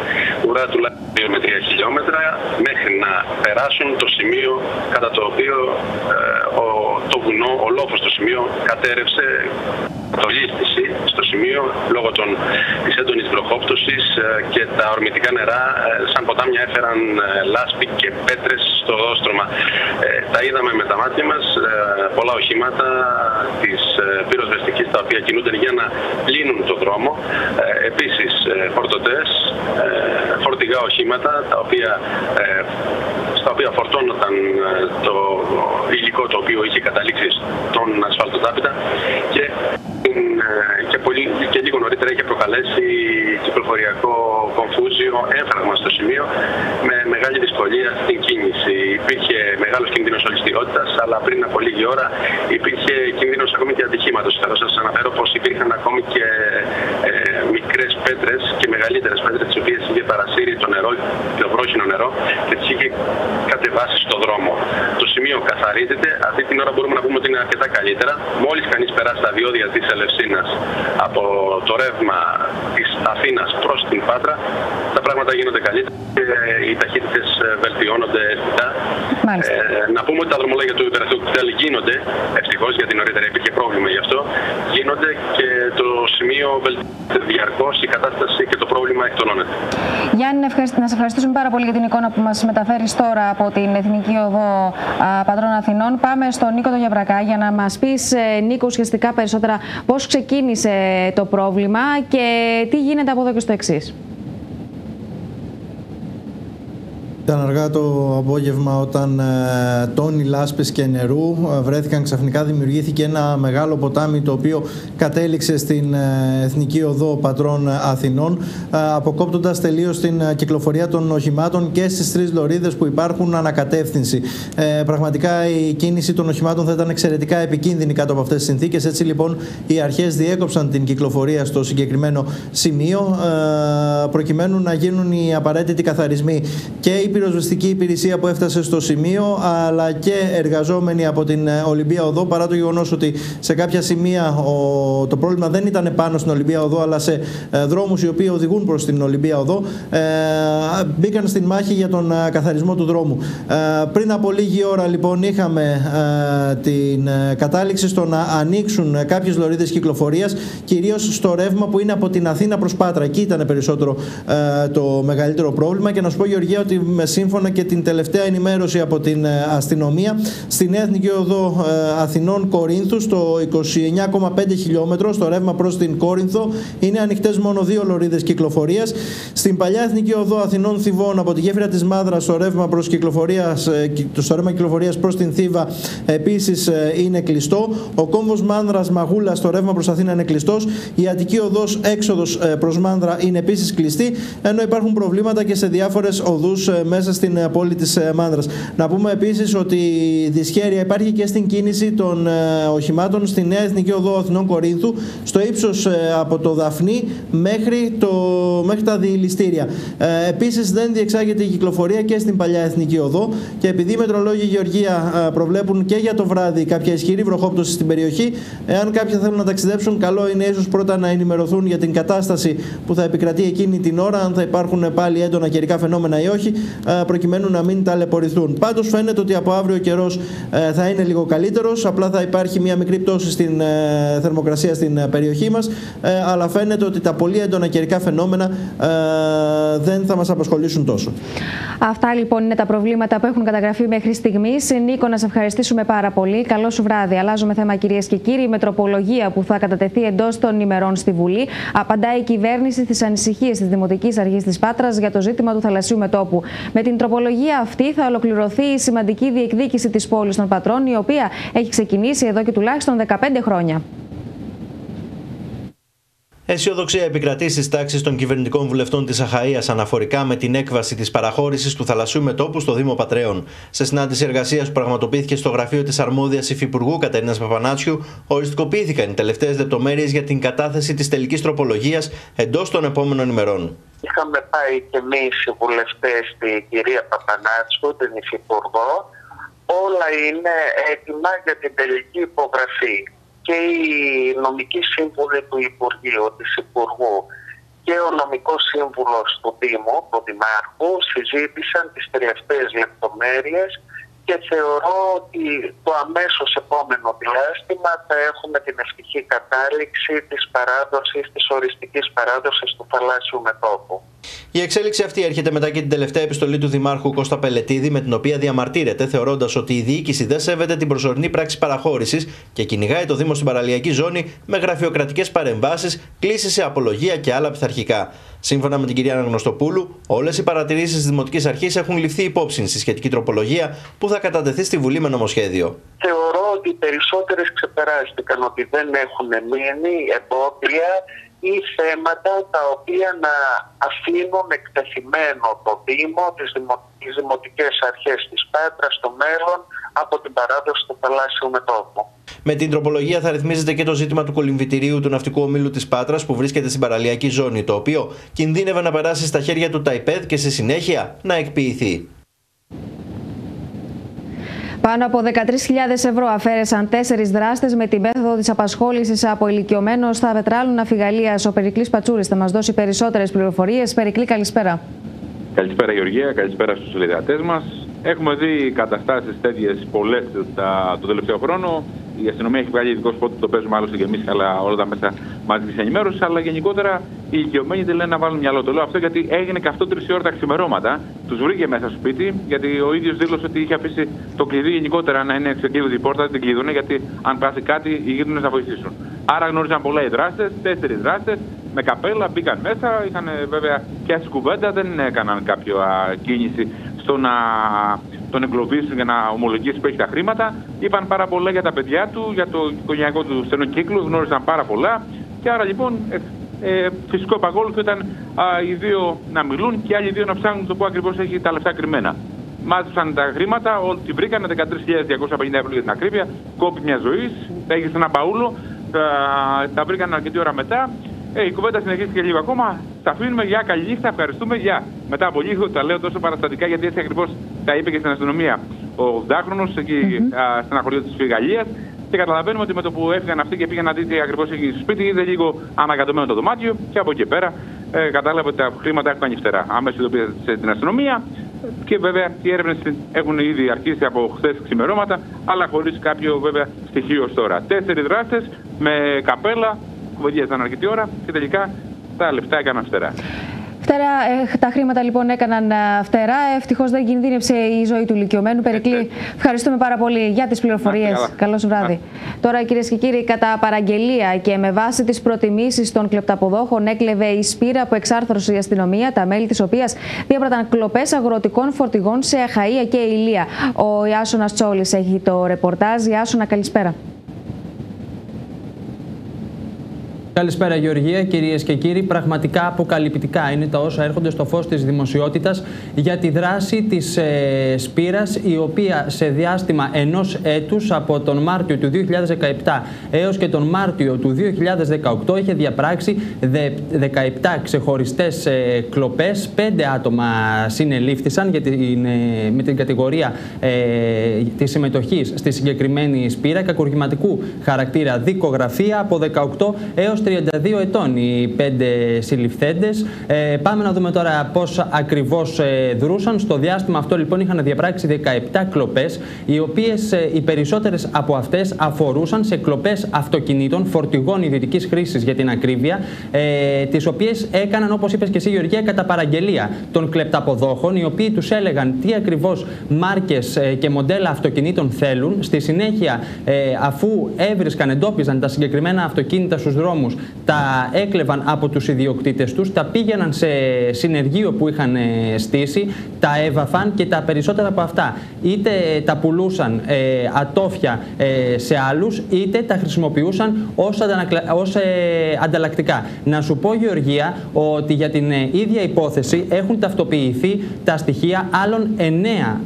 Ουρά τουλάχιστον 2 με 3 χιλιόμετρα μέχρι να περάσουν το σημείο κατά το οποίο ο, το βουνό, ο λόφος στο σημείο κατέρευσε το λύστηση στο σημείο λόγω των, της έντονης βροχόπτωσης ε, και τα ορμητικά νερά ε, σαν ποτάμια έφεραν ε, λάσπη και πέτρες στο δόστρωμα. Τα είδαμε με τα μάτια μας, πολλά οχήματα της πυροσβεστικής τα οποία κινούνται για να λύνουν το δρόμο. Επίσης φορτωτές, φορτηγά οχήματα τα οποία στα οποία φορτώνονταν το υλικό το οποίο είχε καταλήξει στον ασφαλτοτάπητα και ε, και, πολύ, και λίγο νωρίτερα είχε προκαλέσει κυκλοφοριακό κομφούζιο έφραγμα στο σημείο με μεγάλη δυσκολία στην κίνηση. Υπήρχε μεγάλος κίνδυνος ολιστικότητας, αλλά πριν από λίγη ώρα υπήρχε κίνδυνος ακόμη και ατυχήματος. Θα σας αναφέρω πως υπήρχαν ακόμη και ε, μικρές πέτρες και μεγαλύτερες πέτρες τις οποίες είχε παρασύρει το νερό, το βρόχινο νερό και τις είχε κατεβάσει στο δρόμο. Το σημείο καθαρίζεται. Αυτή την ώρα μπορούμε να πούμε ότι είναι αρκετά καλύτερα. Μόλις κανείς περάσει τα διόδια της Ελευσίνας από το ρεύμα της Αθήνας προς την Πάτρα, τα πράγματα γίνονται καλύτερα και οι ταχύτητες ε, βελτιώνονται αισθητά. Ε, να πούμε ότι τα δρομολόγια του υπεραστικού κτέλ γίνονται, ευτυχώς γιατί νωρίτερα υπήρχε πρόβλημα γι' αυτό, γίνονται και το σημείο βελτιώνεται διαρκώς, η κατάσταση και το πρόβλημα εκτονώνεται. Γιάννη, να σε ευχαριστήσουμε πάρα πολύ για την εικόνα που μας μεταφέρεις τώρα από την Εθνική Οδό Πατρών Αθηνών. Πάμε στον Νίκο τον Γιαβρακά για να μας πεις, ε, Νίκο, ουσιαστικά περισσότερα πώς ξεκίνησε το πρόβλημα και τι γίνεται από εδώ και στο εξής. Ήταν αργά το απόγευμα όταν ε, τόνοι λάσπης και νερού ε, βρέθηκαν ξαφνικά δημιουργήθηκε ένα μεγάλο ποτάμι το οποίο κατέληξε στην ε, Εθνική Οδό Πατρών Αθηνών ε, αποκόπτοντας τελείως την ε, κυκλοφορία των οχημάτων και στις τρεις λωρίδες που υπάρχουν ανακατεύθυνση. Ε, πραγματικά η κίνηση των οχημάτων θα ήταν εξαιρετικά επικίνδυνη κάτω από αυτές τις συνθήκες. Έτσι λοιπόν οι αρχές διέκοψαν την κυκλοφορία στο συγκεκριμένο σημείο προκειμένου να γίνουν οι απαραίτητοι καθαρισμοί και πυροσβεστική υπηρεσία που έφτασε στο σημείο, αλλά και εργαζόμενοι από την ε, Ολυμπία Οδό, παρά το γεγονός ότι σε κάποια σημεία ο, το πρόβλημα δεν ήταν πάνω στην Ολυμπία Οδό, αλλά σε ε, δρόμους οι οποίοι οδηγούν προς την Ολυμπία Οδό, ε, μπήκαν στην μάχη για τον ε, καθαρισμό του δρόμου. Ε, πριν από λίγη ώρα, λοιπόν, είχαμε την κατάληξη στο να ανοίξουν κάποιες λωρίδες κυκλοφορίας, κυρίως στο ρεύμα που είναι από την Αθήνα προς Πάτρα. Εκεί ήταν περισσότερο το μεγαλύτερο πρόβλημα. Και να σου πω, Γεωργία, ότι με σύμφωνα και την τελευταία ενημέρωση από την ε, αστυνομία στην Εθνική Οδό ε, Αθηνών Κορίνθου στο 29,5 χιλιόμετρο στο ρεύμα προς την Κόρινθο είναι ανοιχτές μόνο δύο λωρίδες κυκλοφορίας. Στην παλιά Εθνική Οδό Αθηνών Θηβών από τη γέφυρα της Μάδρας στο ρεύμα, προς κυκλοφορίας, ε, στο ρεύμα κυκλοφορίας προς την Θήβα επίσης είναι κλειστό. Ο κόμβος Μάνδρας Μαγούλας στο ρεύμα προς Αθήνα είναι κλειστός. Η Αττική Οδός έξοδος προς Μάνδρα είναι επίσης κλειστή ενώ υπάρχουν προβλήματα και σε διάφορες οδούς μέσα στην ε, πόλη της ε, Μάνδρας. Να πούμε επίσης ότι η δυσχέρεια υπάρχει και στην κίνηση των ε, οχημάτων στη Νέα Εθνική Οδό Αθηνών Κορίνθου στο ύψος από το Δαφνί μέχρι, το, μέχρι τα διηληστήρια. Επίσης δεν διεξάγεται η κυκλοφορία και στην παλιά Εθνική Οδό και επειδή οι μετρολόγοι Γεωργία προβλέπουν και για το βράδυ κάποια ισχυρή βροχόπτωση στην περιοχή, εάν κάποιοι θέλουν να ταξιδέψουν, καλό είναι ίσως πρώτα να ενημερωθούν για την κατάσταση που θα επικρατεί εκείνη την ώρα, αν θα υπάρχουν πάλι έντονα καιρικά φαινόμενα ή όχι, προκειμένου να μην ταλαιπωρηθούν. Πάντως φαίνεται ότι από αύριο ο καιρός θα είναι λίγο καλύτερος, απλά θα υπάρχει μια μικρή πτώση στην θερμοκρασία στην περιοχή μας, αλλά φαίνεται ότι τα πολύ έντονα καιρικά φαινόμενα δεν θα μας απασχολήσουν τόσο. Αυτά λοιπόν είναι τα προβλήματα που έχουν καταγραφεί μέχρι στιγμής. Νίκο, να σε ευχαριστήσουμε πάρα πολύ. Καλό σου βράδυ. Αλλάζουμε θέμα, κυρίες και κύριοι. Η μετροπολογία που θα κατατεθεί εντός των ημερών στη Βουλή απαντάει η κυβέρνηση στις ανησυχίες της Δημοτικής Αρχής της Πάτρας για το ζήτημα του θαλασσίου μετόπου. Με την τροπολογία αυτή θα ολοκληρωθεί η σημαντική διεκδίκηση της πόλης των Πατρών, η οποία έχει ξεκινήσει εδώ και τουλάχιστον 15 χρόνια. Αισιοδοξία επικρατεί στις τάξεις των κυβερνητικών βουλευτών της Αχαία αναφορικά με την έκβαση της παραχώρησης του θαλασσίου μετόπου στο Δήμο Πατρέων. Σε συνάντηση εργασίας που πραγματοποιήθηκε στο γραφείο της αρμόδιας υφυπουργού Κατερίνας Παπανάτσιου, οριστικοποιήθηκαν οι τελευταίες λεπτομέρειες για την κατάθεση της τελικής τροπολογίας εντός των επόμενων ημερών. Είχαμε πάει και εμείς οι βουλευτές στην κυρία Παπανάτσιου, την υφυπουργό. Όλα είναι έτοιμα για την τελική υπογραφή και οι νομικοί σύμβουλοι του Υπουργείου, της Υπουργού και ο νομικός σύμβουλος του Δήμου, του Δημάρχου, συζήτησαν τις τελευταίες λεπτομέρειες και θεωρώ ότι το αμέσως επόμενο διάστημα θα έχουμε την ευτυχή κατάληξη της παράδοσης, της οριστικής παράδοσης του θαλάσσιου μετώπου. Η εξέλιξη αυτή έρχεται μετά και την τελευταία επιστολή του Δημάρχου Κώστα Πελετίδη, με την οποία διαμαρτύρεται, θεωρώντας ότι η διοίκηση δεν σέβεται την προσωρινή πράξη παραχώρησης και κυνηγάει το Δήμο στην παραλιακή ζώνη με γραφειοκρατικές παρεμβάσεις, κλήσεις σε απολογία και άλλα πειθαρχικά. Σύμφωνα με την κυρία Αναγνωστοπούλου, όλες οι παρατηρήσεις της Δημοτικής Αρχής έχουν ληφθεί υπόψη στη σχετική τροπολογία που θα κατατεθεί στη Βουλή με νομοσχέδιο. Θεωρώ ότι οι περισσότερες ξεπεράστηκαν, ότι δεν έχουν μείνει εμπόδια ή θέματα τα οποία να αφήνουν εκτεθειμένο το Δήμο, τις, δημο, τις δημοτικές αρχές της Πέτρας στο μέλλον από την παράδοση του θαλάσσιου μετώπου. Με την τροπολογία θα ρυθμίζεται και το ζήτημα του κολυμβητηρίου του ναυτικού ομίλου της Πάτρας που βρίσκεται στην παραλιακή ζώνη, το οποίο κινδύνευε να περάσει στα χέρια του ΤΑΙΠΕΔ και στη συνέχεια να εκποιηθεί. Πάνω από 13.000 ευρώ αφαίρεσαν τέσσερις δράστες με την μέθοδο της απασχόλησης από ηλικιωμένο στα Βετράλουνα Φιγαλία. Ο Περικλής Πατσούρης θα μας δώσει περισσότερες πληροφορίες. Περικλή, καλησπέρα. Καλησπέρα, Γεωργία. Καλησπέρα στους τηλεθεατέ μας. Έχουμε δει καταστάσεις τέτοιες πολλές το τελευταίο χρόνο. Η αστυνομία έχει βγάλει ειδικό σπότ, το παίζουμε άλλωστε και εμείς, αλλά όλα τα μέσα μαζική ενημέρωσης. Αλλά γενικότερα οι ηλικιωμένοι δεν λένε να βάλουν μυαλό. Το λέω αυτό γιατί έγινε και αυτό τρεις ώρα τα ξημερώματα. Τους βρήκε μέσα στο σπίτι, γιατί ο ίδιος δήλωσε ότι είχε αφήσει το κλειδί γενικότερα να είναι ξεκλείδωτη η πόρτα, δεν την κλειδούν, γιατί αν πάθει κάτι οι γείτονες να βοηθήσουν. Άρα γνώριζαν πολλά οι δράστες, τέσσερις δράστες, με καπέλα, μπήκαν μέσα, είχαν βέβαια και κουβέντα, δεν έκαναν κάποια κίνηση στο να τον εγκλωβίσουν για να ομολογήσει που έχει τα χρήματα. Είπαν πάρα πολλά για τα παιδιά του, για το οικογενειακό του στενό κύκλο, γνώριζαν πάρα πολλά. Και άρα λοιπόν ε, ε, φυσικό επαγόλουθο ήταν α, οι δύο να μιλούν και οι άλλοι δύο να ψάχνουν το που ακριβώς έχει τα λεφτά κρυμμένα. Μάζεψαν τα χρήματα, ό,τι βρήκαν, 13.250 ευρώ για την ακρίβεια, κόπη μιας ζωής, τα είχε σε ένα μπαούλο, τα, τα βρήκαν αρκετή ώρα μετά ε, η κουβέντα συνεχίστηκε λίγο ακόμα. Τα αφήνουμε για καλή νύχτα, ευχαριστούμε. Για. Μετά από λίγο τα λέω τόσο παραστατικά γιατί έτσι ακριβώς τα είπε και στην αστυνομία ο 80χρονο εκεί mm-hmm. στεναχωριό της Φιγαλία. Και καταλαβαίνουμε ότι με το που έφυγαν αυτοί και πήγαν να δει τι ακριβώς έχει στο σπίτι, είδε λίγο ανακατωμένο το δωμάτιο και από εκεί πέρα ε, κατάλαβε ότι τα χρήματα έχουν ανοιχτερά. Αμέσως ειδοποίησε την αστυνομία και βέβαια οι έρευνες έχουν ήδη αρχίσει από χθες ξημερώματα, αλλά χωρίς κάποιο βέβαια στοιχείο τώρα. Τέσσερις δράστες με καπέλα, κουβεντιάζαν αρκετή ώρα και τελικά τα λεφτά έκαναν φτερά. Φτερά, ε, τα χρήματα λοιπόν έκαναν ε, φτερά. Ευτυχώς δεν κινδύνευσε η ζωή του ηλικιωμένου. Περικλή, ευχαριστούμε πάρα πολύ για τις πληροφορίες. Καλό σου βράδυ. Τώρα, κυρίες και κύριοι, κατά παραγγελία και με βάση τις προτιμήσεις των κλεπταποδόχων, έκλεβε η Σπύρα που εξάρθρωσε η αστυνομία, τα μέλη της οποίας διάπραταν κλοπές αγροτικών φορτηγών σε Αχαία και Ηλία. Ο Ιάσονας Τσόλης έχει το ρεπορτάζ. Ιάσονα, καλησπέρα. Καλησπέρα Γεωργία, κυρίες και κύριοι. Πραγματικά αποκαλυπτικά είναι τα όσα έρχονται στο φως της δημοσιότητας για τη δράση της ε, Σπύρας η οποία σε διάστημα ενός έτους από τον Μάρτιο του 2017 έως και τον Μάρτιο του 2018 είχε διαπράξει 17 ξεχωριστές ε, κλοπές. Πέντε άτομα συνελήφθησαν για την, ε, με την κατηγορία ε, της συμμετοχής στη συγκεκριμένη Σπύρα κακουργηματικού χαρακτήρα δικογραφία από 18 έως 32 ετών οι πέντε συλληφθέντες. Ε, πάμε να δούμε τώρα πώς ακριβώς ε, δρούσαν. Στο διάστημα αυτό λοιπόν είχαν διαπράξει 17 κλοπές, οι οποίες ε, οι περισσότερες από αυτές αφορούσαν σε κλοπές αυτοκινήτων, φορτηγών ιδιωτικής χρήσης για την ακρίβεια, ε, τις οποίες έκαναν όπως είπες και εσύ Γεωργία κατά παραγγελία των κλεπταποδόχων, οι οποίοι τους έλεγαν τι ακριβώς μάρκες ε, και μοντέλα αυτοκινήτων θέλουν. Στη συνέχεια, ε, αφού έβρισκαν, εντόπιζαν τα συγκεκριμένα αυτοκίνητα στους δρόμους, τα έκλεβαν από τους ιδιοκτήτες τους, τα πήγαιναν σε συνεργείο που είχαν ε, στήσει, τα έβαφαν και τα περισσότερα από αυτά είτε τα πουλούσαν ε, ατόφια ε, σε άλλους, είτε τα χρησιμοποιούσαν ως ανταλλακτικά. Να σου πω, Γεωργία, ότι για την ίδια υπόθεση έχουν ταυτοποιηθεί τα στοιχεία άλλων εννέα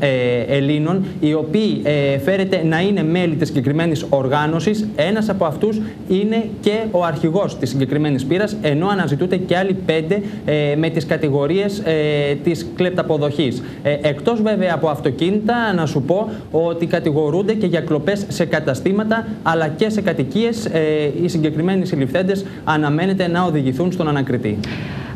Ελλήνων, οι οποίοι φέρεται να είναι μέλη της συγκεκριμένης οργάνωσης. Ένας από αυτούς είναι και ο αρχηγός της συγκεκριμένης πύρας, ενώ αναζητούνται και άλλοι πέντε ε, με τις κατηγορίες ε, της κλεπταποδοχής. Ε, εκτός βέβαια από αυτοκίνητα, να σου πω ότι κατηγορούνται και για κλοπές σε καταστήματα, αλλά και σε κατοικίες. Ε, οι συγκεκριμένοι συλληφθέντες αναμένεται να οδηγηθούν στον ανακριτή.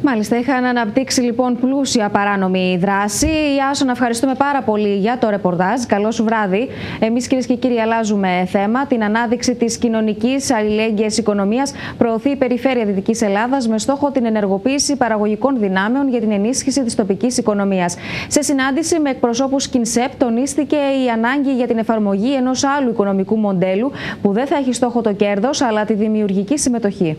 Μάλιστα, είχαν αναπτύξει λοιπόν πλούσια παράνομη δράση. Ιάσο, να ευχαριστούμε πάρα πολύ για το ρεπορτάζ. Καλό σου βράδυ. Εμείς, κυρίες και κύριοι, αλλάζουμε θέμα. Την ανάδειξη της κοινωνικής αλληλέγγυας οικονομίας προωθεί η Περιφέρεια Δυτικής Ελλάδας με στόχο την ενεργοποίηση παραγωγικών δυνάμεων για την ενίσχυση της τοπικής οικονομίας. Σε συνάντηση με εκπροσώπους Κινσέπ, τονίστηκε η ανάγκη για την εφαρμογή ενός άλλου οικονομικού μοντέλου που δεν θα έχει στόχο το κέρδος, αλλά τη δημιουργική συμμετοχή.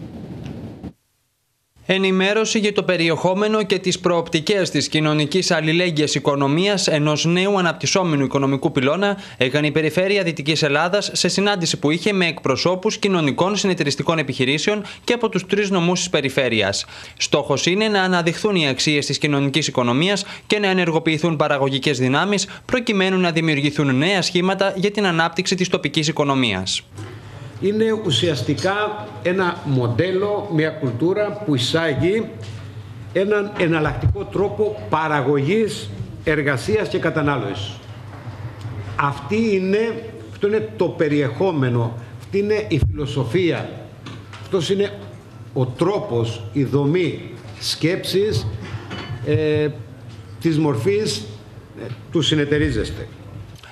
Ενημέρωση για το περιεχόμενο και τις προοπτικές της κοινωνικής αλληλέγγυας οικονομίας ενός νέου αναπτυσσόμενου οικονομικού πυλώνα έκανε η Περιφέρεια Δυτικής Ελλάδας σε συνάντηση που είχε με εκπροσώπους κοινωνικών συνεταιριστικών επιχειρήσεων και από τους τρεις νομούς της περιφέρειας. Στόχος είναι να αναδειχθούν οι αξίες της κοινωνικής οικονομίας και να ενεργοποιηθούν παραγωγικές δυνάμεις προκειμένου να δημιουργηθούν νέα σχήματα για την ανάπτυξη της τοπικής οικονομίας είναι ουσιαστικά ένα μοντέλο, μια κουλτούρα που εισάγει έναν εναλλακτικό τρόπο παραγωγής, εργασίας και κατανάλωσης. Αυτή είναι, αυτό είναι το περιεχόμενο, αυτή είναι η φιλοσοφία, αυτός είναι ο τρόπος, η δομή σκέψης ε, της μορφής ε, του συνεταιρίζεστε.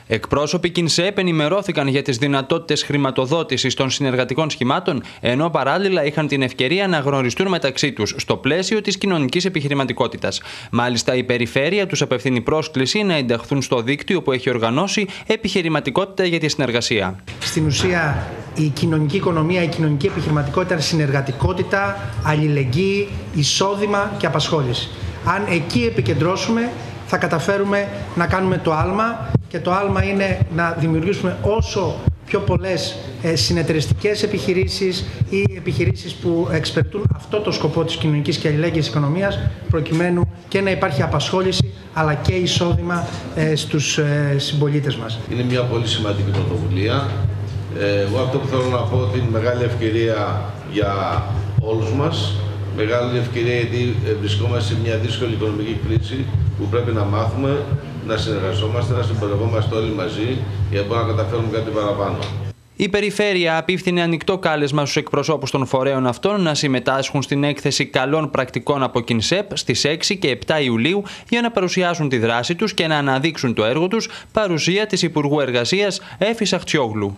Εκπρόσωποι Κινσέπ ενημερώθηκαν για τις δυνατότητες χρηματοδότησης των συνεργατικών σχημάτων, ενώ παράλληλα είχαν την ευκαιρία να γνωριστούν μεταξύ τους στο πλαίσιο της κοινωνικής επιχειρηματικότητας. Μάλιστα, η Περιφέρεια τους απευθύνει πρόσκληση να ενταχθούν στο δίκτυο που έχει οργανώσει επιχειρηματικότητα για τη συνεργασία. Στην ουσία, η κοινωνική οικονομία, η κοινωνική επιχειρηματικότητα, συνεργατικότητα, αλληλεγγύη, εισόδημα και απασχόληση. Αν εκεί επικεντρώσουμε, θα καταφέρουμε να κάνουμε το άλμα και το άλμα είναι να δημιουργήσουμε όσο πιο πολλές ε, συνεταιριστικές επιχειρήσεις ή επιχειρήσεις που εξυπηρετούν αυτό το σκοπό της κοινωνικής και αλληλέγγυης οικονομίας προκειμένου και να υπάρχει απασχόληση αλλά και εισόδημα ε, στους ε, συμπολίτες μας. Είναι μια πολύ σημαντική πρωτοβουλία. Εγώ αυτό που θέλω να πω είναι μεγάλη ευκαιρία για όλους μας. Μεγάλη ευκαιρία γιατί βρισκόμαστε σε μια δύσκολη οικονομική κρίση που πρέπει να μάθουμε να συνεργαζόμαστε, να συμπορευόμαστε όλοι μαζί για να μπορούμε να καταφέρουμε κάτι παραπάνω. Η Περιφέρεια απίφθινε ανοιχτό κάλεσμα στους εκπροσώπους των φορέων αυτών να συμμετάσχουν στην έκθεση καλών πρακτικών από Κινσέπ στις 6 και 7 Ιουλίου για να παρουσιάσουν τη δράση τους και να αναδείξουν το έργο τους, παρουσία της Υπουργού Εργασίας Έφη Αχτσιόγλου.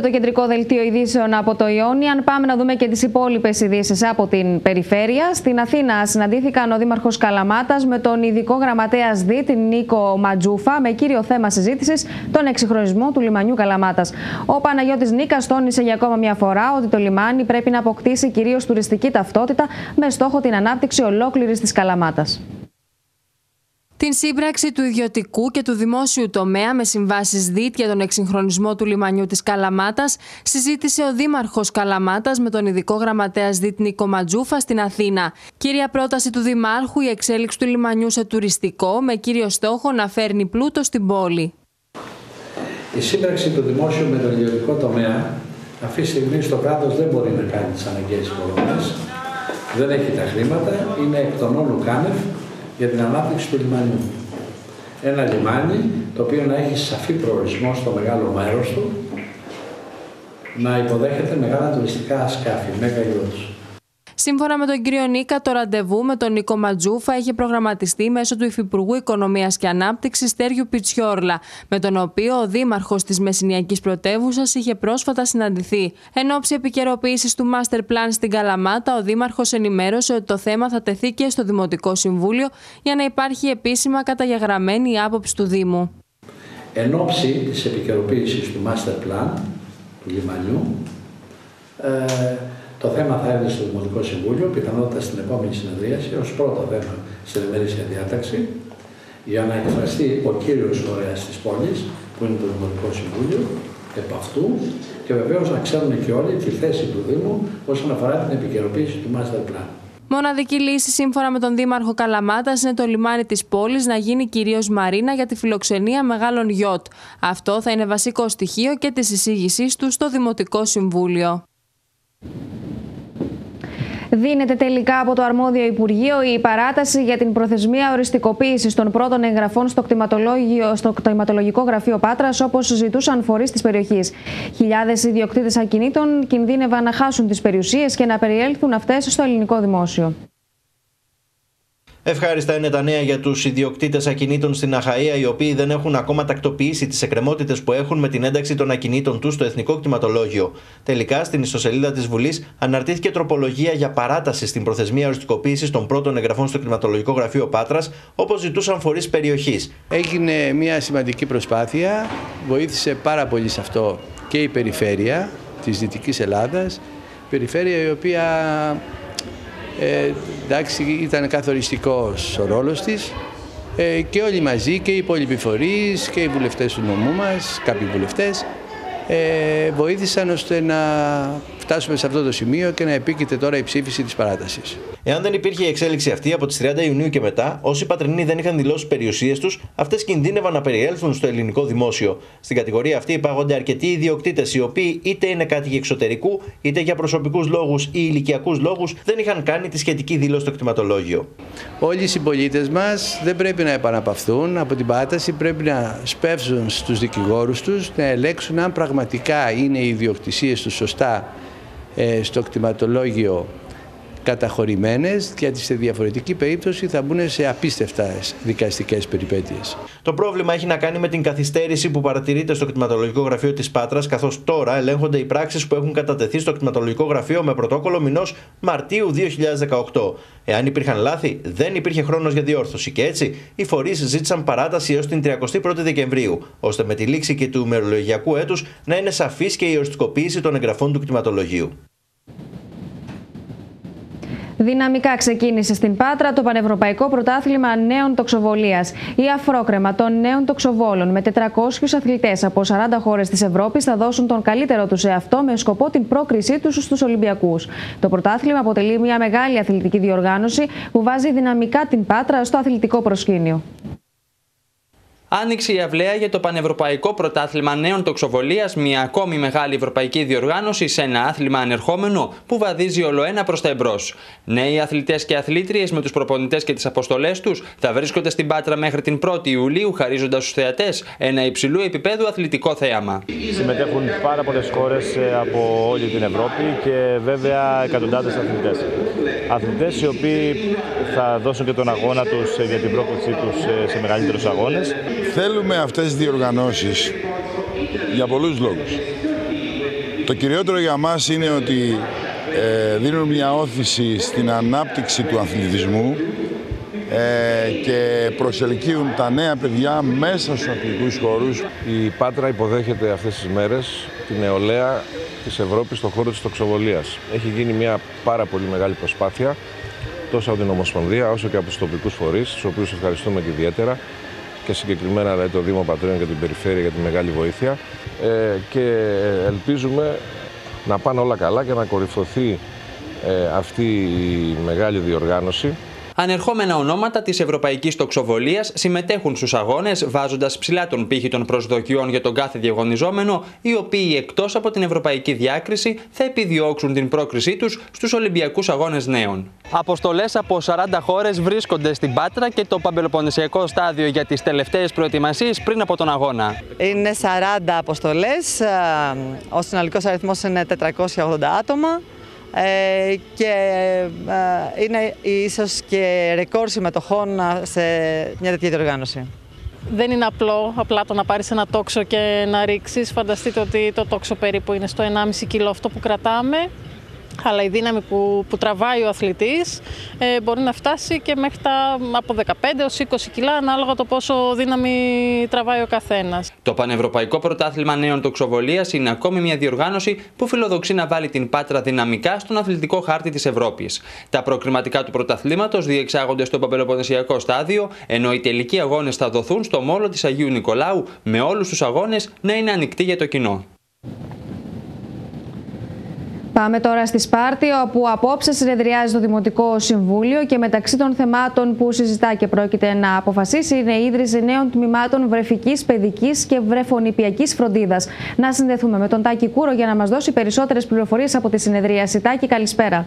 Παρακολουθείτε το κεντρικό δελτίο ειδήσεων από το Ιόνιαν. Πάμε να δούμε και τις υπόλοιπες ειδήσεις από την περιφέρεια. Στην Αθήνα συναντήθηκαν ο Δήμαρχος Καλαμάτας με τον ειδικό γραμματέας ΔΙΤ Νίκο Ματζούφα με κύριο θέμα συζήτησης τον εξυγχρονισμό του λιμανιού Καλαμάτας. Ο Παναγιώτης Νίκας τόνισε για ακόμα μια φορά ότι το λιμάνι πρέπει να αποκτήσει κυρίως τουριστική ταυτότητα με στόχο την ανάπτυξη ολόκληρης της Καλαμάτας. Την σύμπραξη του ιδιωτικού και του δημόσιου τομέα με συμβάσεις ΔΙΤ για τον εξυγχρονισμό του λιμανιού της Καλαμάτας συζήτησε ο Δήμαρχος Καλαμάτας με τον ειδικό γραμματέας ΔΙΤ Νίκο Ματζούφα στην Αθήνα. Κύρια πρόταση του Δημάρχου η εξέλιξη του λιμανιού σε τουριστικό με κύριο στόχο να φέρνει πλούτο στην πόλη. Η σύμπραξη του δημόσιου με τον ιδιωτικό τομέα αυτή τη στιγμή στο κράτος δεν μπορεί να κάνει τις αναγκαίες υποδομές. Δεν έχει τα χρήματα, είναι εκ των όλων κάνευ για την ανάπτυξη του λιμανιού. Ένα λιμάνι το οποίο να έχει σαφή προορισμό στο μεγάλο μέρος του, να υποδέχεται μεγάλα τουριστικά σκάφη, μέγα Σύμφωνα με τον κύριο Νίκα, το ραντεβού με τον Νίκο Ματζούφα είχε προγραμματιστεί μέσω του Υφυπουργού Οικονομίας και Ανάπτυξης Στέριου Πιτσιόρλα, με τον οποίο ο Δήμαρχος της Μεσσηνιακής Πρωτεύουσας είχε πρόσφατα συναντηθεί. Εν ώψη επικαιροποίησης του Master Plan στην Καλαμάτα, ο Δήμαρχος ενημέρωσε ότι το θέμα θα τεθεί και στο Δημοτικό Συμβούλιο για να υπάρχει επίσημα καταγεγραμμένη η άποψη του Δήμου. Εν ώψη της επικαιροποίησης του Master Plan του λιμανιού, ε, το θέμα θα έρθει στο Δημοτικό Συμβούλιο, πιθανότατα στην επόμενη συνεδρίαση, ως πρώτο θέμα στην ημερήσια διάταξη, για να εκφραστεί ο κύριος φορέας της πόλης, που είναι το Δημοτικό Συμβούλιο, επ' αυτού και βεβαίως να ξέρουν και όλοι τη θέση του Δήμου όσον αφορά την επικαιροποίηση του Master Plan. Μοναδική λύση σύμφωνα με τον Δήμαρχο Καλαμάτας είναι το λιμάνι της πόλης να γίνει κυρίως μαρίνα για τη φιλοξενία μεγάλων γιότ. Αυτό θα είναι βασικό στοιχείο και της εισήγησής του στο Δημοτικό Συμβούλιο. Δίνεται τελικά από το αρμόδιο Υπουργείο η παράταση για την προθεσμία οριστικοποίησης των πρώτων εγγραφών στο, στο κτηματολογικό γραφείο Πάτρας, όπως ζητούσαν φορείς της περιοχής. Χιλιάδες ιδιοκτήτες ακινήτων κινδύνευαν να χάσουν τις περιουσίες και να περιέλθουν αυτές στο ελληνικό δημόσιο. Ευχάριστα είναι τα νέα για τους ιδιοκτήτες ακινήτων στην Αχαία, οι οποίοι δεν έχουν ακόμα τακτοποιήσει τις εκκρεμότητες που έχουν με την ένταξη των ακινήτων τους στο Εθνικό Κτηματολόγιο. Τελικά, στην ιστοσελίδα της Βουλής αναρτήθηκε τροπολογία για παράταση στην προθεσμία οριστικοποίησης των πρώτων εγγραφών στο Κτηματολογικό Γραφείο Πάτρας, όπως ζητούσαν φορείς περιοχής. Έγινε μια σημαντική προσπάθεια, βοήθησε πάρα πολύ σε αυτό και η περιφέρεια της Δυτικής Ελλάδας, περιφέρεια η οποία ε, εντάξει, ήταν καθοριστικός ο ρόλος της. Ε, και όλοι μαζί και οι υπόλοιποι φορείς και οι βουλευτές του νομού μας, κάποιοι βουλευτές, ε, βοήθησαν ώστε να φτάσουμε σε αυτό το σημείο και να επίκειται τώρα η ψήφιση της παράτασης. Εάν δεν υπήρχε η εξέλιξη αυτή από τις 30 Ιουνίου και μετά, όσοι πατρινοί δεν είχαν δηλώσει περιουσίες τους, αυτές κινδύνευαν να περιέλθουν στο ελληνικό δημόσιο. Στην κατηγορία αυτή υπάγονται αρκετοί ιδιοκτήτες, οι οποίοι είτε είναι κάτοικοι εξωτερικού, είτε για προσωπικούς λόγους ή ηλικιακούς λόγους δεν είχαν κάνει τη σχετική δήλωση στο κτηματολόγιο. Όλοι οι συμπολίτες μας δεν πρέπει να επαναπαυθούν από την παράταση, πρέπει να σπεύσουν στους δικηγόρους τους, να ελέγξουν αν πραγματικά είναι οι ιδιοκτησίες τους σωστά ε, στο κτηματολόγιο καταχωρημένες γιατί σε διαφορετική περίπτωση θα μπουν σε απίστευτα δικαστικές περιπέτειες. Το πρόβλημα έχει να κάνει με την καθυστέρηση που παρατηρείται στο κτηματολογικό γραφείο της Πάτρας καθώς τώρα ελέγχονται οι πράξεις που έχουν κατατεθεί στο κτηματολογικό γραφείο με πρωτόκολλο μηνός Μαρτίου 2018. Εάν υπήρχαν λάθη, δεν υπήρχε χρόνος για διόρθωση και έτσι οι φορείς ζήτησαν παράταση έως την 31η Δεκεμβρίου, ώστε με τη λήξη και του ημερολογιακού έτους να είναι σαφής και η οριστικοποίηση των εγγραφών του κτηματολογίου. Δυναμικά ξεκίνησε στην Πάτρα το Πανευρωπαϊκό Πρωτάθλημα Νέων Τοξοβολίας. Η αφρόκρεμα των νέων τοξοβόλων με 400 αθλητές από 40 χώρες της Ευρώπης θα δώσουν τον καλύτερο τους σε αυτό με σκοπό την πρόκρισή τους στους Ολυμπιακούς. Το πρωτάθλημα αποτελεί μια μεγάλη αθλητική διοργάνωση που βάζει δυναμικά την Πάτρα στο αθλητικό προσκήνιο άνοιξε η αυλαία για το Πανευρωπαϊκό Πρωτάθλημα Νέων Τοξοβολίας, μια ακόμη μεγάλη ευρωπαϊκή διοργάνωση σε ένα άθλημα ανερχόμενο που βαδίζει όλο ένα προς τα εμπρός. Νέοι αθλητές και αθλήτριες με τους προπονητές και τις αποστολές τους θα βρίσκονται στην Πάτρα μέχρι την 1η Ιουλίου, χαρίζοντας στου θεατές ένα υψηλού επίπεδου αθλητικό θέαμα. Συμμετέχουν πάρα πολλές χώρες ε, από όλη την Ευρώπη και βέβαια εκατοντάδες αθλητές. Αθλητές οι οποίοι θα δώσουν και τον αγώνα τους ε, για την πρόκλησή τους ε, σε μεγαλύτερους αγώνες. Θέλουμε αυτές τις διοργανώσεις για πολλούς λόγους. Το κυριότερο για μας είναι ότι ε, δίνουν μια όθηση στην ανάπτυξη του αθλητισμού ε, και προσελκύουν τα νέα παιδιά μέσα στους αθλητικούς χώρους. Η Πάτρα υποδέχεται αυτές τις μέρες την νεολαία της Ευρώπης στον χώρο της τοξοβολίας. Έχει γίνει μια πάρα πολύ μεγάλη προσπάθεια τόσο από την Ομοσπονδία όσο και από τους τοπικούς φορείς, του οποίους ευχαριστούμε και ιδιαίτερα και συγκεκριμένα δηλαδή, το Δήμο Πατρέων και την Περιφέρεια για τη μεγάλη βοήθεια. Ε, και ελπίζουμε να πάνε όλα καλά και να κορυφωθεί ε, αυτή η μεγάλη διοργάνωση Ανερχόμενα ονόματα της Ευρωπαϊκής Τοξοβολίας συμμετέχουν στους αγώνες, βάζοντας ψηλά τον πύχη των προσδοκιών για τον κάθε διαγωνιζόμενο, οι οποίοι εκτός από την ευρωπαϊκή διάκριση θα επιδιώξουν την πρόκρισή τους στους Ολυμπιακούς Αγώνες Νέων. Αποστολές από 40 χώρες βρίσκονται στην Πάτρα και το παμπελοποννησιακό στάδιο για τις τελευταίες προετοιμασίες πριν από τον αγώνα. Είναι 40 αποστολές. Ο συνολικός αριθμός είναι 480 άτομα. Ε, και ε, είναι ίσως και ρεκόρ συμμετοχών σε μια τέτοια διοργάνωση. Δεν είναι απλό απλά το να πάρεις ένα τόξο και να ρίξεις. Φανταστείτε ότι το τόξο περίπου είναι στο 1,5 κιλό αυτό που κρατάμε αλλά η δύναμη που, που τραβάει ο αθλητής ε, μπορεί να φτάσει και μέχρι τα από 15 έως 20 κιλά ανάλογα το πόσο δύναμη τραβάει ο καθένας. Το Πανευρωπαϊκό Πρωτάθλημα Νέων Τοξοβολίας είναι ακόμη μια διοργάνωση που φιλοδοξεί να βάλει την Πάτρα δυναμικά στον αθλητικό χάρτη της Ευρώπης. Τα προκριματικά του πρωταθλήματος διεξάγονται στο Παπελοποννησιακό στάδιο, ενώ οι τελικοί αγώνες θα δοθούν στο μόλο της Αγίου Νικολάου, με όλους τους αγώνες να είναι ανοιχτοί για το κοινό. Πάμε τώρα στη Σπάρτη, όπου απόψε συνεδριάζει το Δημοτικό Συμβούλιο και μεταξύ των θεμάτων που συζητά και πρόκειται να αποφασίσει είναι η ίδρυση νέων τμήματων βρεφικής, παιδικής και βρεφονιπιακής φροντίδας. Να συνδεθούμε με τον Τάκη Κούρο για να μας δώσει περισσότερες πληροφορίες από τη συνεδρίαση. Τάκη, καλησπέρα.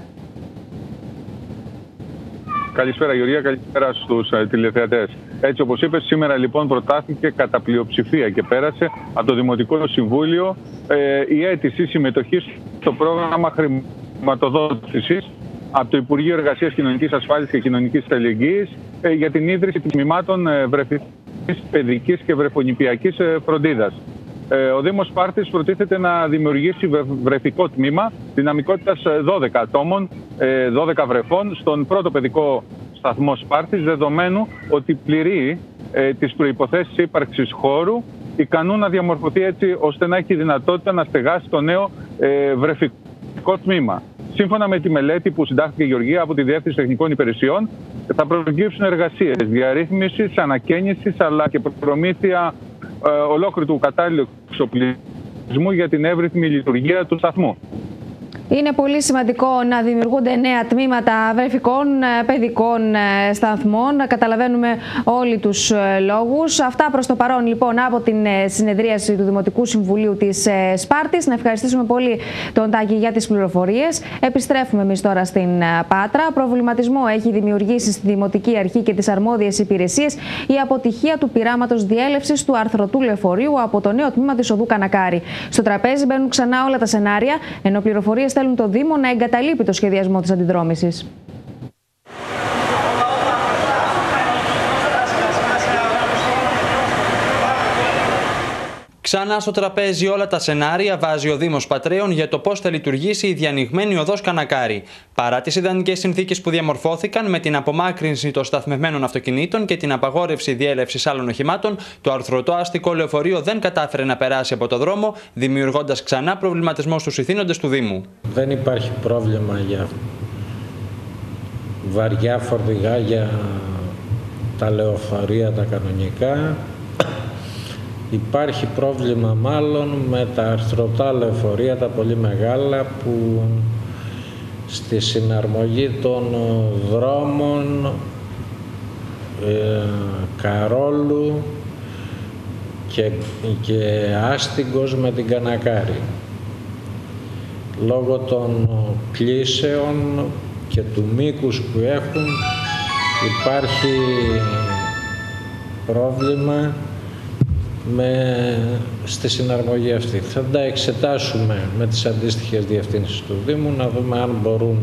Καλησπέρα Γεωργία, καλησπέρα στους uh, τηλεθεατές. Έτσι όπως είπες, σήμερα λοιπόν προτάθηκε κατά πλειοψηφία και πέρασε από το Δημοτικό Συμβούλιο ε, η αίτηση συμμετοχής στο πρόγραμμα χρηματοδότησης από το Υπουργείο Εργασίας Κοινωνικής Ασφάλισης και Κοινωνικής Αλληλεγγύης ε, για την ίδρυση τμήματων ε, βρεφικής, παιδικής και βρεφονιπιακής ε, φροντίδας. Ε, ο Δήμος Σπάρτης προτίθεται να δημιουργήσει βρεφικό τμήμα δυναμικότητας 12 ε, ατόμων, 12 ε, βρεφών στον πρώτο παιδικό σταθμό Σπάρτης δεδομένου ότι πληρεί τις προϋποθέσεις ύπαρξης χώρου ικανού να διαμορφωθεί έτσι ώστε να έχει δυνατότητα να στεγάσει το νέο βρεφικό τμήμα. Σύμφωνα με τη μελέτη που συντάχθηκε η Γεωργία από τη Διεύθυνση Τεχνικών Υπηρεσιών, θα προκύψουν εργασίες διαρρύθμισης, ανακαίνιση αλλά και προμήθεια ε, ολόκληρου του κατάλληλου εξοπλισμού για την εύρυθμη λειτουργία του σταθμού. Είναι πολύ σημαντικό να δημιουργούνται νέα τμήματα βρεφικών ε, παιδικών ε, σταθμών. Καταλαβαίνουμε όλοι τους ε, λόγους. Αυτά προς το παρόν λοιπόν από την συνεδρίαση του Δημοτικού Συμβουλίου της Σπάρτης. Να ευχαριστήσουμε πολύ τον Τάκη για τις πληροφορίες. Επιστρέφουμε εμείς τώρα στην Πάτρα. Προβληματισμό έχει δημιουργήσει στη Δημοτική Αρχή και τις αρμόδιες υπηρεσίες η αποτυχία του πειράματος διέλευσης του αρθρωτού λεωφορείου από το νέο τμήμα της Οδού Κανακάρη. Στο τραπέζι μπαίνουν ξανά όλα τα σενάρια, ενώ πληροφορίες θέλουν το Δήμο να εγκαταλείπει το σχεδιασμό της αντιδρόμησης. Ξανά στο τραπέζι όλα τα σενάρια βάζει ο Δήμος Πατρέων για το πώς θα λειτουργήσει η διανοιγμένη οδός Κανακάρη. Παρά τις ιδανικές συνθήκες που διαμορφώθηκαν με την απομάκρυνση των σταθμευμένων αυτοκινήτων και την απαγόρευση διέλευσης άλλων οχημάτων, το αρθρωτό αστικό λεωφορείο δεν κατάφερε να περάσει από το δρόμο, δημιουργώντας ξανά προβληματισμό στους ηθήνοντες του Δήμου. Δεν υπάρχει πρόβλημα για βαριά φορτηγά για τα λεωφορεία τα κανονικά Υπάρχει πρόβλημα μάλλον με τα αρθρωτά λεωφορεία, τα πολύ μεγάλα, που στη συναρμογή των δρόμων ε, Καρόλου και, και Άστιγκος με την Κανακάρη. Λόγω των κλίσεων και του μήκους που έχουν υπάρχει πρόβλημα με, στη συναρμογή αυτή. Θα τα εξετάσουμε με τις αντίστοιχες διευθύνσεις του Δήμου, να δούμε αν μπορούν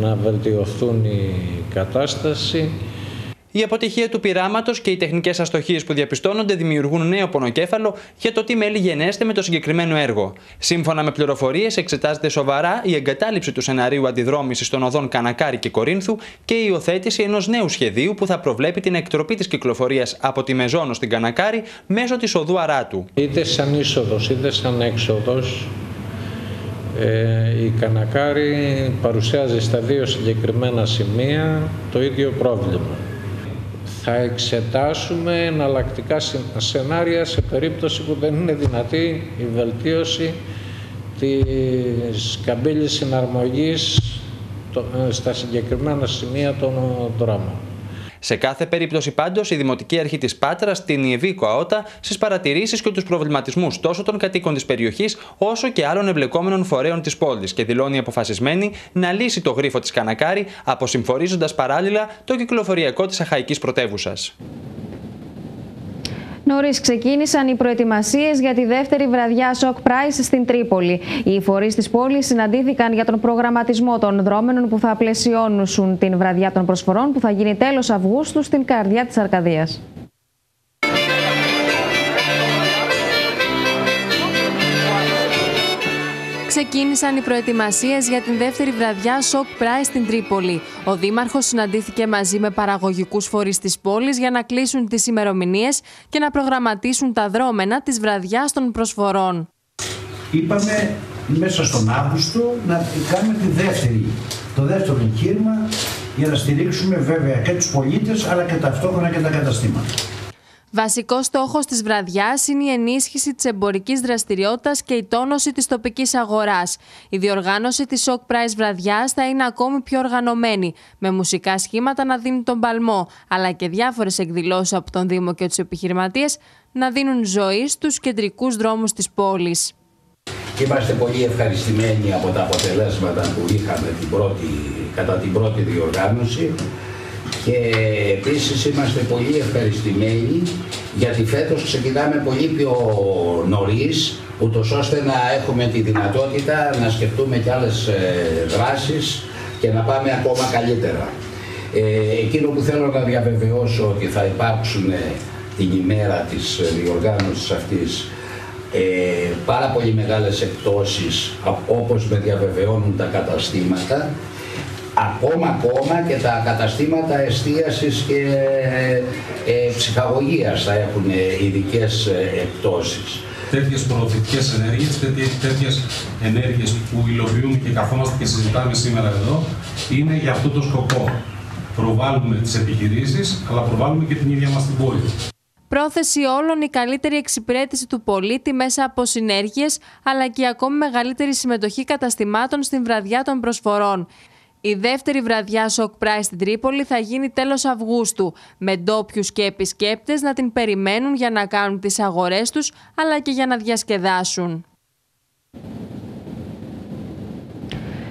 να βελτιωθούν η κατάσταση η αποτυχία του πειράματος και οι τεχνικές αστοχίες που διαπιστώνονται δημιουργούν νέο πονοκέφαλο για το τι μέλη γενέστε με το συγκεκριμένο έργο. Σύμφωνα με πληροφορίες, εξετάζεται σοβαρά η εγκατάλειψη του σεναρίου αντιδρόμησης των οδών Κανακάρη και Κορίνθου και η υιοθέτηση ενός νέου σχεδίου που θα προβλέπει την εκτροπή της κυκλοφορίας από τη Μεζόνο στην Κανακάρη μέσω της οδού Αράτου. Είτε σαν είσοδος είτε σαν έξοδος Ε, η Κανακάρη παρουσιάζει στα δύο συγκεκριμένα σημεία το ίδιο πρόβλημα. Θα εξετάσουμε εναλλακτικά σενάρια σε περίπτωση που δεν είναι δυνατή η βελτίωση της καμπύλης συναρμογής ε, στα συγκεκριμένα σημεία των δρόμων. Σε κάθε περίπτωση πάντως, η Δημοτική Αρχή της Πάτρας την Ιεβίκο ΑΟΤΑ στις παρατηρήσεις και τους προβληματισμούς τόσο των κατοίκων της περιοχής όσο και άλλων εμπλεκόμενων φορέων της πόλης και δηλώνει αποφασισμένη να λύσει το γρίφο της Κανακάρη, αποσυμφορίζοντας παράλληλα το κυκλοφοριακό της αχαϊκής πρωτεύουσας. Νωρίς ξεκίνησαν οι προετοιμασίες για τη δεύτερη βραδιά Shock Price στην Τρίπολη. Οι φορείς της πόλης συναντήθηκαν για τον προγραμματισμό των δρόμενων που θα πλαισιώνουν την βραδιά των προσφορών που θα γίνει τέλος Αυγούστου στην καρδιά της Αρκαδίας. Ξεκίνησαν οι προετοιμασίες για την δεύτερη βραδιά Shock Prize στην Τρίπολη. Ο Δήμαρχος συναντήθηκε μαζί με παραγωγικούς φορείς της πόλης για να κλείσουν τις ημερομηνίες και να προγραμματίσουν τα δρόμενα της βραδιάς των προσφορών. Είπαμε μέσα στον Αύγουστο να κάνουμε τη δεύτερη, το δεύτερο εγχείρημα για να στηρίξουμε βέβαια και τους πολίτες αλλά και ταυτόχρονα και τα καταστήματα. Βασικός στόχος της βραδιάς είναι η ενίσχυση της εμπορικής δραστηριότητας και η τόνωση της τοπικής αγοράς. Η διοργάνωση της Shock Prize βραδιάς θα είναι ακόμη πιο οργανωμένη, με μουσικά σχήματα να δίνουν τον παλμό, αλλά και διάφορες εκδηλώσεις από τον Δήμο και τους επιχειρηματίες να δίνουν ζωή στους κεντρικούς δρόμους της πόλης. Είμαστε πολύ ευχαριστημένοι από τα αποτελέσματα που είχαμε την πρώτη, κατά την πρώτη διοργάνωση και επίσης είμαστε πολύ ευχαριστημένοι γιατί φέτος ξεκινάμε πολύ πιο νωρίς ούτως ώστε να έχουμε τη δυνατότητα να σκεφτούμε και άλλες ε, δράσεις και να πάμε ακόμα καλύτερα. Ε, εκείνο που θέλω να διαβεβαιώσω ότι θα υπάρξουν ε, την ημέρα της διοργάνωσης αυτής ε, πάρα πολύ μεγάλες εκπτώσεις όπως με διαβεβαιώνουν τα καταστήματα ακόμα ακόμα και τα καταστήματα εστίασης και ε, ψυχαγωγίας θα έχουν ειδικές ε, εκπτώσεις. Τέτοιες προοδευτικές ενέργειες, τέτοιες ενέργειες που υλοποιούμε και καθόμαστε και συζητάμε σήμερα εδώ, είναι για αυτό το σκοπό. Προβάλλουμε τις επιχειρήσεις, αλλά προβάλλουμε και την ίδια μας την πόλη. Πρόθεση όλων η καλύτερη εξυπηρέτηση του πολίτη μέσα από συνέργειες, αλλά και ακόμη μεγαλύτερη συμμετοχή καταστημάτων στην βραδιά των προσφορών. Η δεύτερη βραδιά Shock Prize στην Τρίπολη θα γίνει τέλος Αυγούστου, με ντόπιου και επισκέπτες να την περιμένουν για να κάνουν τις αγορές τους, αλλά και για να διασκεδάσουν.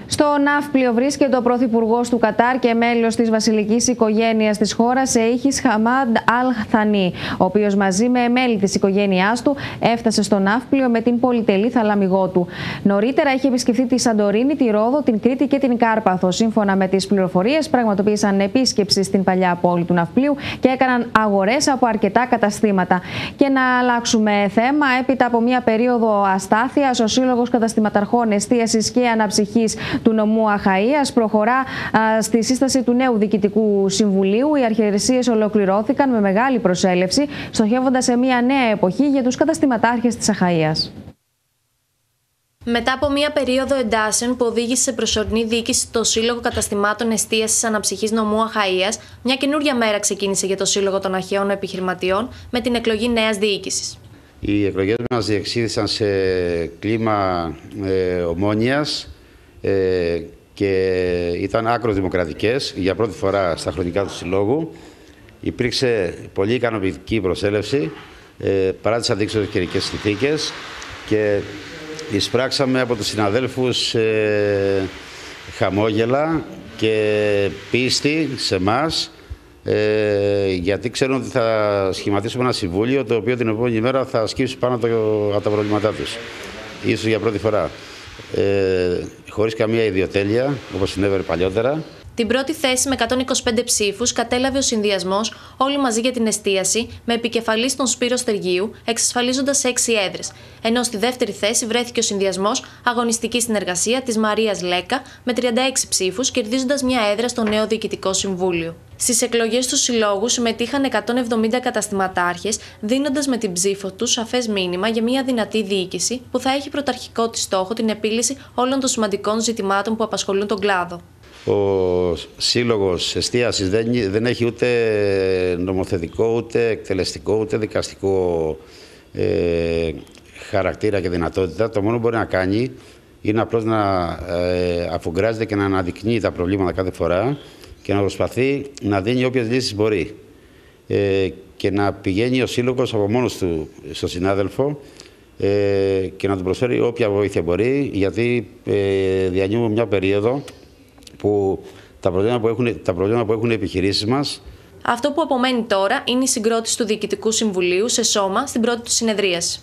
Στο ναύπλιο βρίσκεται ο πρωθυπουργός του Κατάρ και μέλος της βασιλικής οικογένειας της χώρας, Σεήχη Χαμάντ Αλ Χθανή, ο οποίος μαζί με μέλη της οικογένειάς του έφτασε στο ναύπλιο με την πολυτελή θαλαμιγό του. Νωρίτερα είχε επισκεφθεί τη Σαντορίνη, τη Ρόδο, την Κρήτη και την Κάρπαθο. Σύμφωνα με τις πληροφορίες, πραγματοποίησαν επίσκεψη στην παλιά πόλη του ναυπλίου και έκαναν αγορές από αρκετά καταστήματα. Και να αλλάξουμε θέμα, έπειτα από μια περίοδο αστάθειας, ο Σύλλογος Καταστηματαρχών Εστίασης και Αναψυχής του νομού Αχαΐας προχωρά στη σύσταση του νέου Διοικητικού Συμβουλίου. Οι αρχαιρεσίε ολοκληρώθηκαν με μεγάλη προσέλευση, στοχεύοντας σε μια νέα εποχή για τους καταστηματάρχες της Αχαΐας. Μετά από μία περίοδο εντάσεων που οδήγησε σε προσωρινή διοίκηση στο Σύλλογο Καταστημάτων Εστίαση Αναψυχής Νομού Αχαία, μια καινούρια μέρα ξεκίνησε για το Σύλλογο των Αχαίων Επιχειρηματιών με την εκλογή νέας διοίκησης. Οι εκλογές μας διεξήχθησαν σε κλίμα ε, ομόνιας ε, και ήταν άκρος δημοκρατικές για πρώτη φορά στα χρονικά του Συλλόγου. Υπήρξε πολύ ικανοποιητική προσέλευση ε, παρά τις αντίξωες καιρικές συνθήκες και εισπράξαμε από τους συναδέλφους ε, χαμόγελα και πίστη σε εμάς. Ε, γιατί ξέρουν ότι θα σχηματίσουμε ένα συμβούλιο το οποίο την επόμενη μέρα θα σκύψει πάνω από τα προβλήματά τους. Ίσως για πρώτη φορά ε, χωρίς καμία ιδιοτέλεια, όπως συνέβαινε παλιότερα. Την πρώτη θέση με 125 ψήφους κατέλαβε ο συνδυασμός Όλοι μαζί για την εστίαση, με επικεφαλής τον Σπύρο Στεργίου, εξασφαλίζοντας 6 έδρες. Ενώ στη δεύτερη θέση βρέθηκε ο συνδυασμός Αγωνιστική Συνεργασία της Μαρίας Λέκα με 36 ψήφους, κερδίζοντας μια έδρα στο νέο Διοικητικό Συμβούλιο. Στις εκλογές τους συλλόγους συμμετείχαν 170 καταστηματάρχες, δίνοντας με την ψήφο τους σαφές μήνυμα για μια δυνατή διοίκηση που θα έχει πρωταρχικό της στόχο την επίλυση όλων των σημαντικών ζητημάτων που απασχολούν τον κλάδο. Ο Σύλλογος Εστίασης δεν, δεν έχει ούτε νομοθετικό, ούτε εκτελεστικό, ούτε δικαστικό ε, χαρακτήρα και δυνατότητα. Το μόνο που μπορεί να κάνει είναι απλώς να ε, αφουγκράζεται και να αναδεικνύει τα προβλήματα κάθε φορά και να προσπαθεί να δίνει όποιες λύσεις μπορεί. Ε, και να πηγαίνει ο Σύλλογος από μόνος του στο συνάδελφο ε, και να του προσφέρει όποια βοήθεια μπορεί, γιατί ε, διανύουμε μια περίοδο που τα προβλήματα που έχουν, τα προβλήματα που έχουν οι επιχειρήσεις μας αυτό που απομένει τώρα είναι η συγκρότηση του Διοικητικού Συμβουλίου σε σώμα στην πρώτη του συνεδρίαση.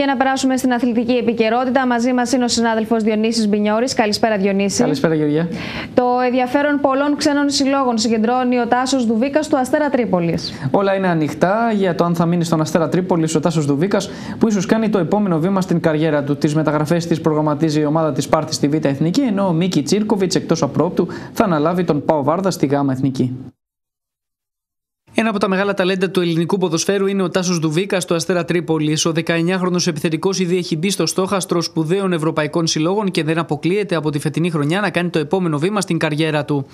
Και να περάσουμε στην αθλητική επικαιρότητα. Μαζί μας είναι ο συνάδελφος Διονύσης Μπινιόρη. Καλησπέρα, Διονύση. Καλησπέρα, Γεωργία. Το ενδιαφέρον πολλών ξένων συλλόγων συγκεντρώνει ο Τάσος Δουβίκας του Αστέρα Τρίπολης. Όλα είναι ανοιχτά για το αν θα μείνει στον Αστέρα Τρίπολης ο Τάσος Δουβίκας, που ίσως κάνει το επόμενο βήμα στην καριέρα του. Τις μεταγραφές της προγραμματίζει η ομάδα της Πάρτης στη Β' Εθνική, ενώ ο Μίκη Τσίρκοβιτς εκτός απρόπτου θα αναλάβει τον Πάο Βάρδα στη Γ' Εθνική. Ένα από τα μεγάλα ταλέντα του ελληνικού ποδοσφαίρου είναι ο Τάσος Δουβίκα του Αστέρα Τρίπολη. Ο 19χρονο επιθετικός ήδη έχει μπει στο στόχαστρο σπουδαίων ευρωπαϊκών συλλόγων και δεν αποκλείεται από τη φετινή χρονιά να κάνει το επόμενο βήμα στην καριέρα του.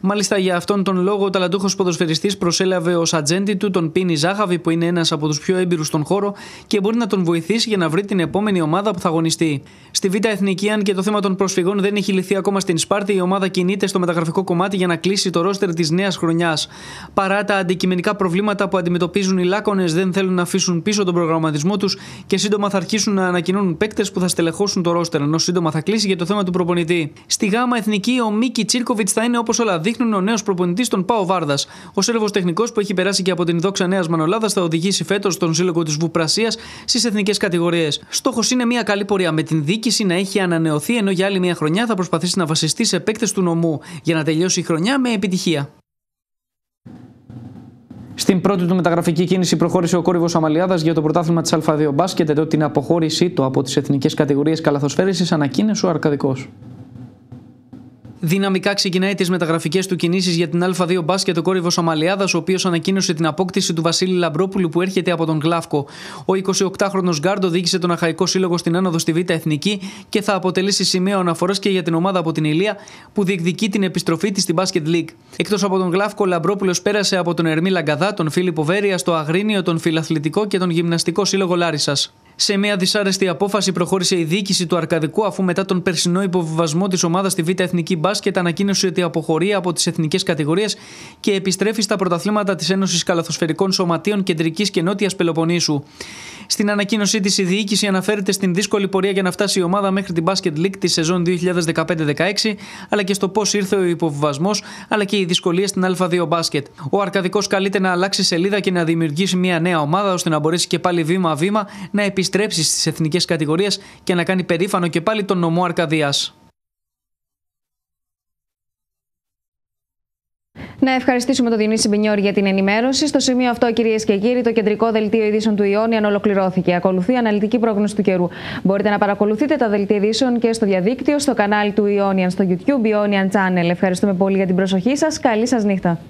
Μάλιστα για αυτόν τον λόγο ο ταλαντούχος ποδοσφαιριστής προσέλαβε ως ατζέντη του τον Πίνι Ζάχαβη που είναι ένας από τους πιο έμπειρους στον χώρο και μπορεί να τον βοηθήσει για να βρει την επόμενη ομάδα που θα αγωνιστεί. Στη Β' Εθνική, αν και το θέμα των προσφυγών δεν έχει λυθεί ακόμα στην Σπάρτη, η ομάδα κινείται στο μεταγραφικό κομμάτι για να κλείσει το ρόστερ της νέας χρονιάς. Παρά τα αντικειμενικά προβλήματα που αντιμετωπίζουν οι Λάκονε, δεν θέλουν να αφήσουν πίσω τον προγραμματισμό τους και σύντομα θα αρχίσουν να ανακοινώνουν παίκτες που θα στελεχώσουν το ρόστερ, ενώ σύντομα θα κλείσει για το θέμα του προπονητή. Στη Γάμα Εθνική, ο Μίκη Τσίρκοβιτς θα είναι όπως όλα δείχνουν ο νέος προπονητής των Πάο Βάρδας. Ο Σέρβος τεχνικός που έχει περάσει και από την δόξα Νέας Μανολάδας θα οδηγήσει φέτος τον σύλλογο της Βουπρασίας στις εθνικές κατηγορίες. Στόχος είναι μια καλή πορεία με την δίκηση να έχει ανανεωθεί, ενώ για άλλη μια χρονιά θα προσπαθήσει να βασιστεί σε παίκτες του νομού για να τελειώσει η χρονιά με επιτυχία. Στην πρώτη του μεταγραφική κίνηση προχώρησε ο κόρυβος Αμαλιάδας για το πρωτάθλημα της Α2 Μπάσκετ, ενώ την αποχώρησή του από τις εθνικές κατηγορίες καλαθοσφαίρισης ανακοίνωσε ο Αρκαδικός. Δυναμικά ξεκινάει τις μεταγραφικές του κινήσεις για την Α2 μπάσκετ ο κόρυβος Αμαλιάδα, ο οποίος ανακοίνωσε την απόκτηση του Βασίλη Λαμπρόπουλου που έρχεται από τον Γλάφκο. Ο 28χρονο Γκάρντο δίκησε τον Αχαϊκό Σύλλογο στην άνοδο στη Β' Εθνική και θα αποτελέσει σημείο αναφοράς και για την ομάδα από την Ηλία που διεκδικεί την επιστροφή της στην Basket League. Εκτός από τον Γλάφκο, ο Λαμπρόπουλος πέρασε από τον Ερμή Λαγκαδά, τον Φίλιππο Βέρια, στο Αγρίνιο, τον Φιλαθλητικό και τον Γυμναστικό Σύλλογο Λάρισας. Σε μια δυσάρεστη απόφαση προχώρησε η διοίκηση του Αρκαδικού αφού μετά τον περσινό υποβιβασμό της ομάδας στη Β' Εθνική Μπάσκετ ανακοίνωσε ότι αποχωρεί από τις εθνικές κατηγορίες και επιστρέφει στα πρωταθλήματα της Ένωσης Καλαθοσφαιρικών Σωματείων Κεντρικής και Νότια Πελοποννήσου. Στην ανακοίνωσή της, η διοίκηση αναφέρεται στην δύσκολη πορεία για να φτάσει η ομάδα μέχρι την Basket League της σεζόν 2015-16, αλλά και στο πώς ήρθε ο υποβιβασμός, αλλά και οι δυσκολίες στην Α2 μπάσκετ. Ο Αρκαδικός καλείται να αλλάξει σελίδα και να δημιουργήσει μια νέα ομάδα ώστε να μπορέσει και πάλι βήμα-βήμα να επιστρέψει στις εθνικές κατηγορίες και να κάνει περήφανο και πάλι τον νομό Αρκαδίας. Να ευχαριστήσουμε τον Διονύση Μπινιόρ για την ενημέρωση. Στο σημείο αυτό, κυρίες και κύριοι, το κεντρικό δελτίο ειδήσεων του Ιόνιαν ολοκληρώθηκε. Ακολουθεί αναλυτική πρόγνωση του καιρού. Μπορείτε να παρακολουθείτε τα δελτία ειδήσεων και στο διαδίκτυο, στο κανάλι του Ιόνιαν, στο YouTube Ionian Channel. Ευχαριστούμε πολύ για την προσοχή σας. Καλή σας νύχτα.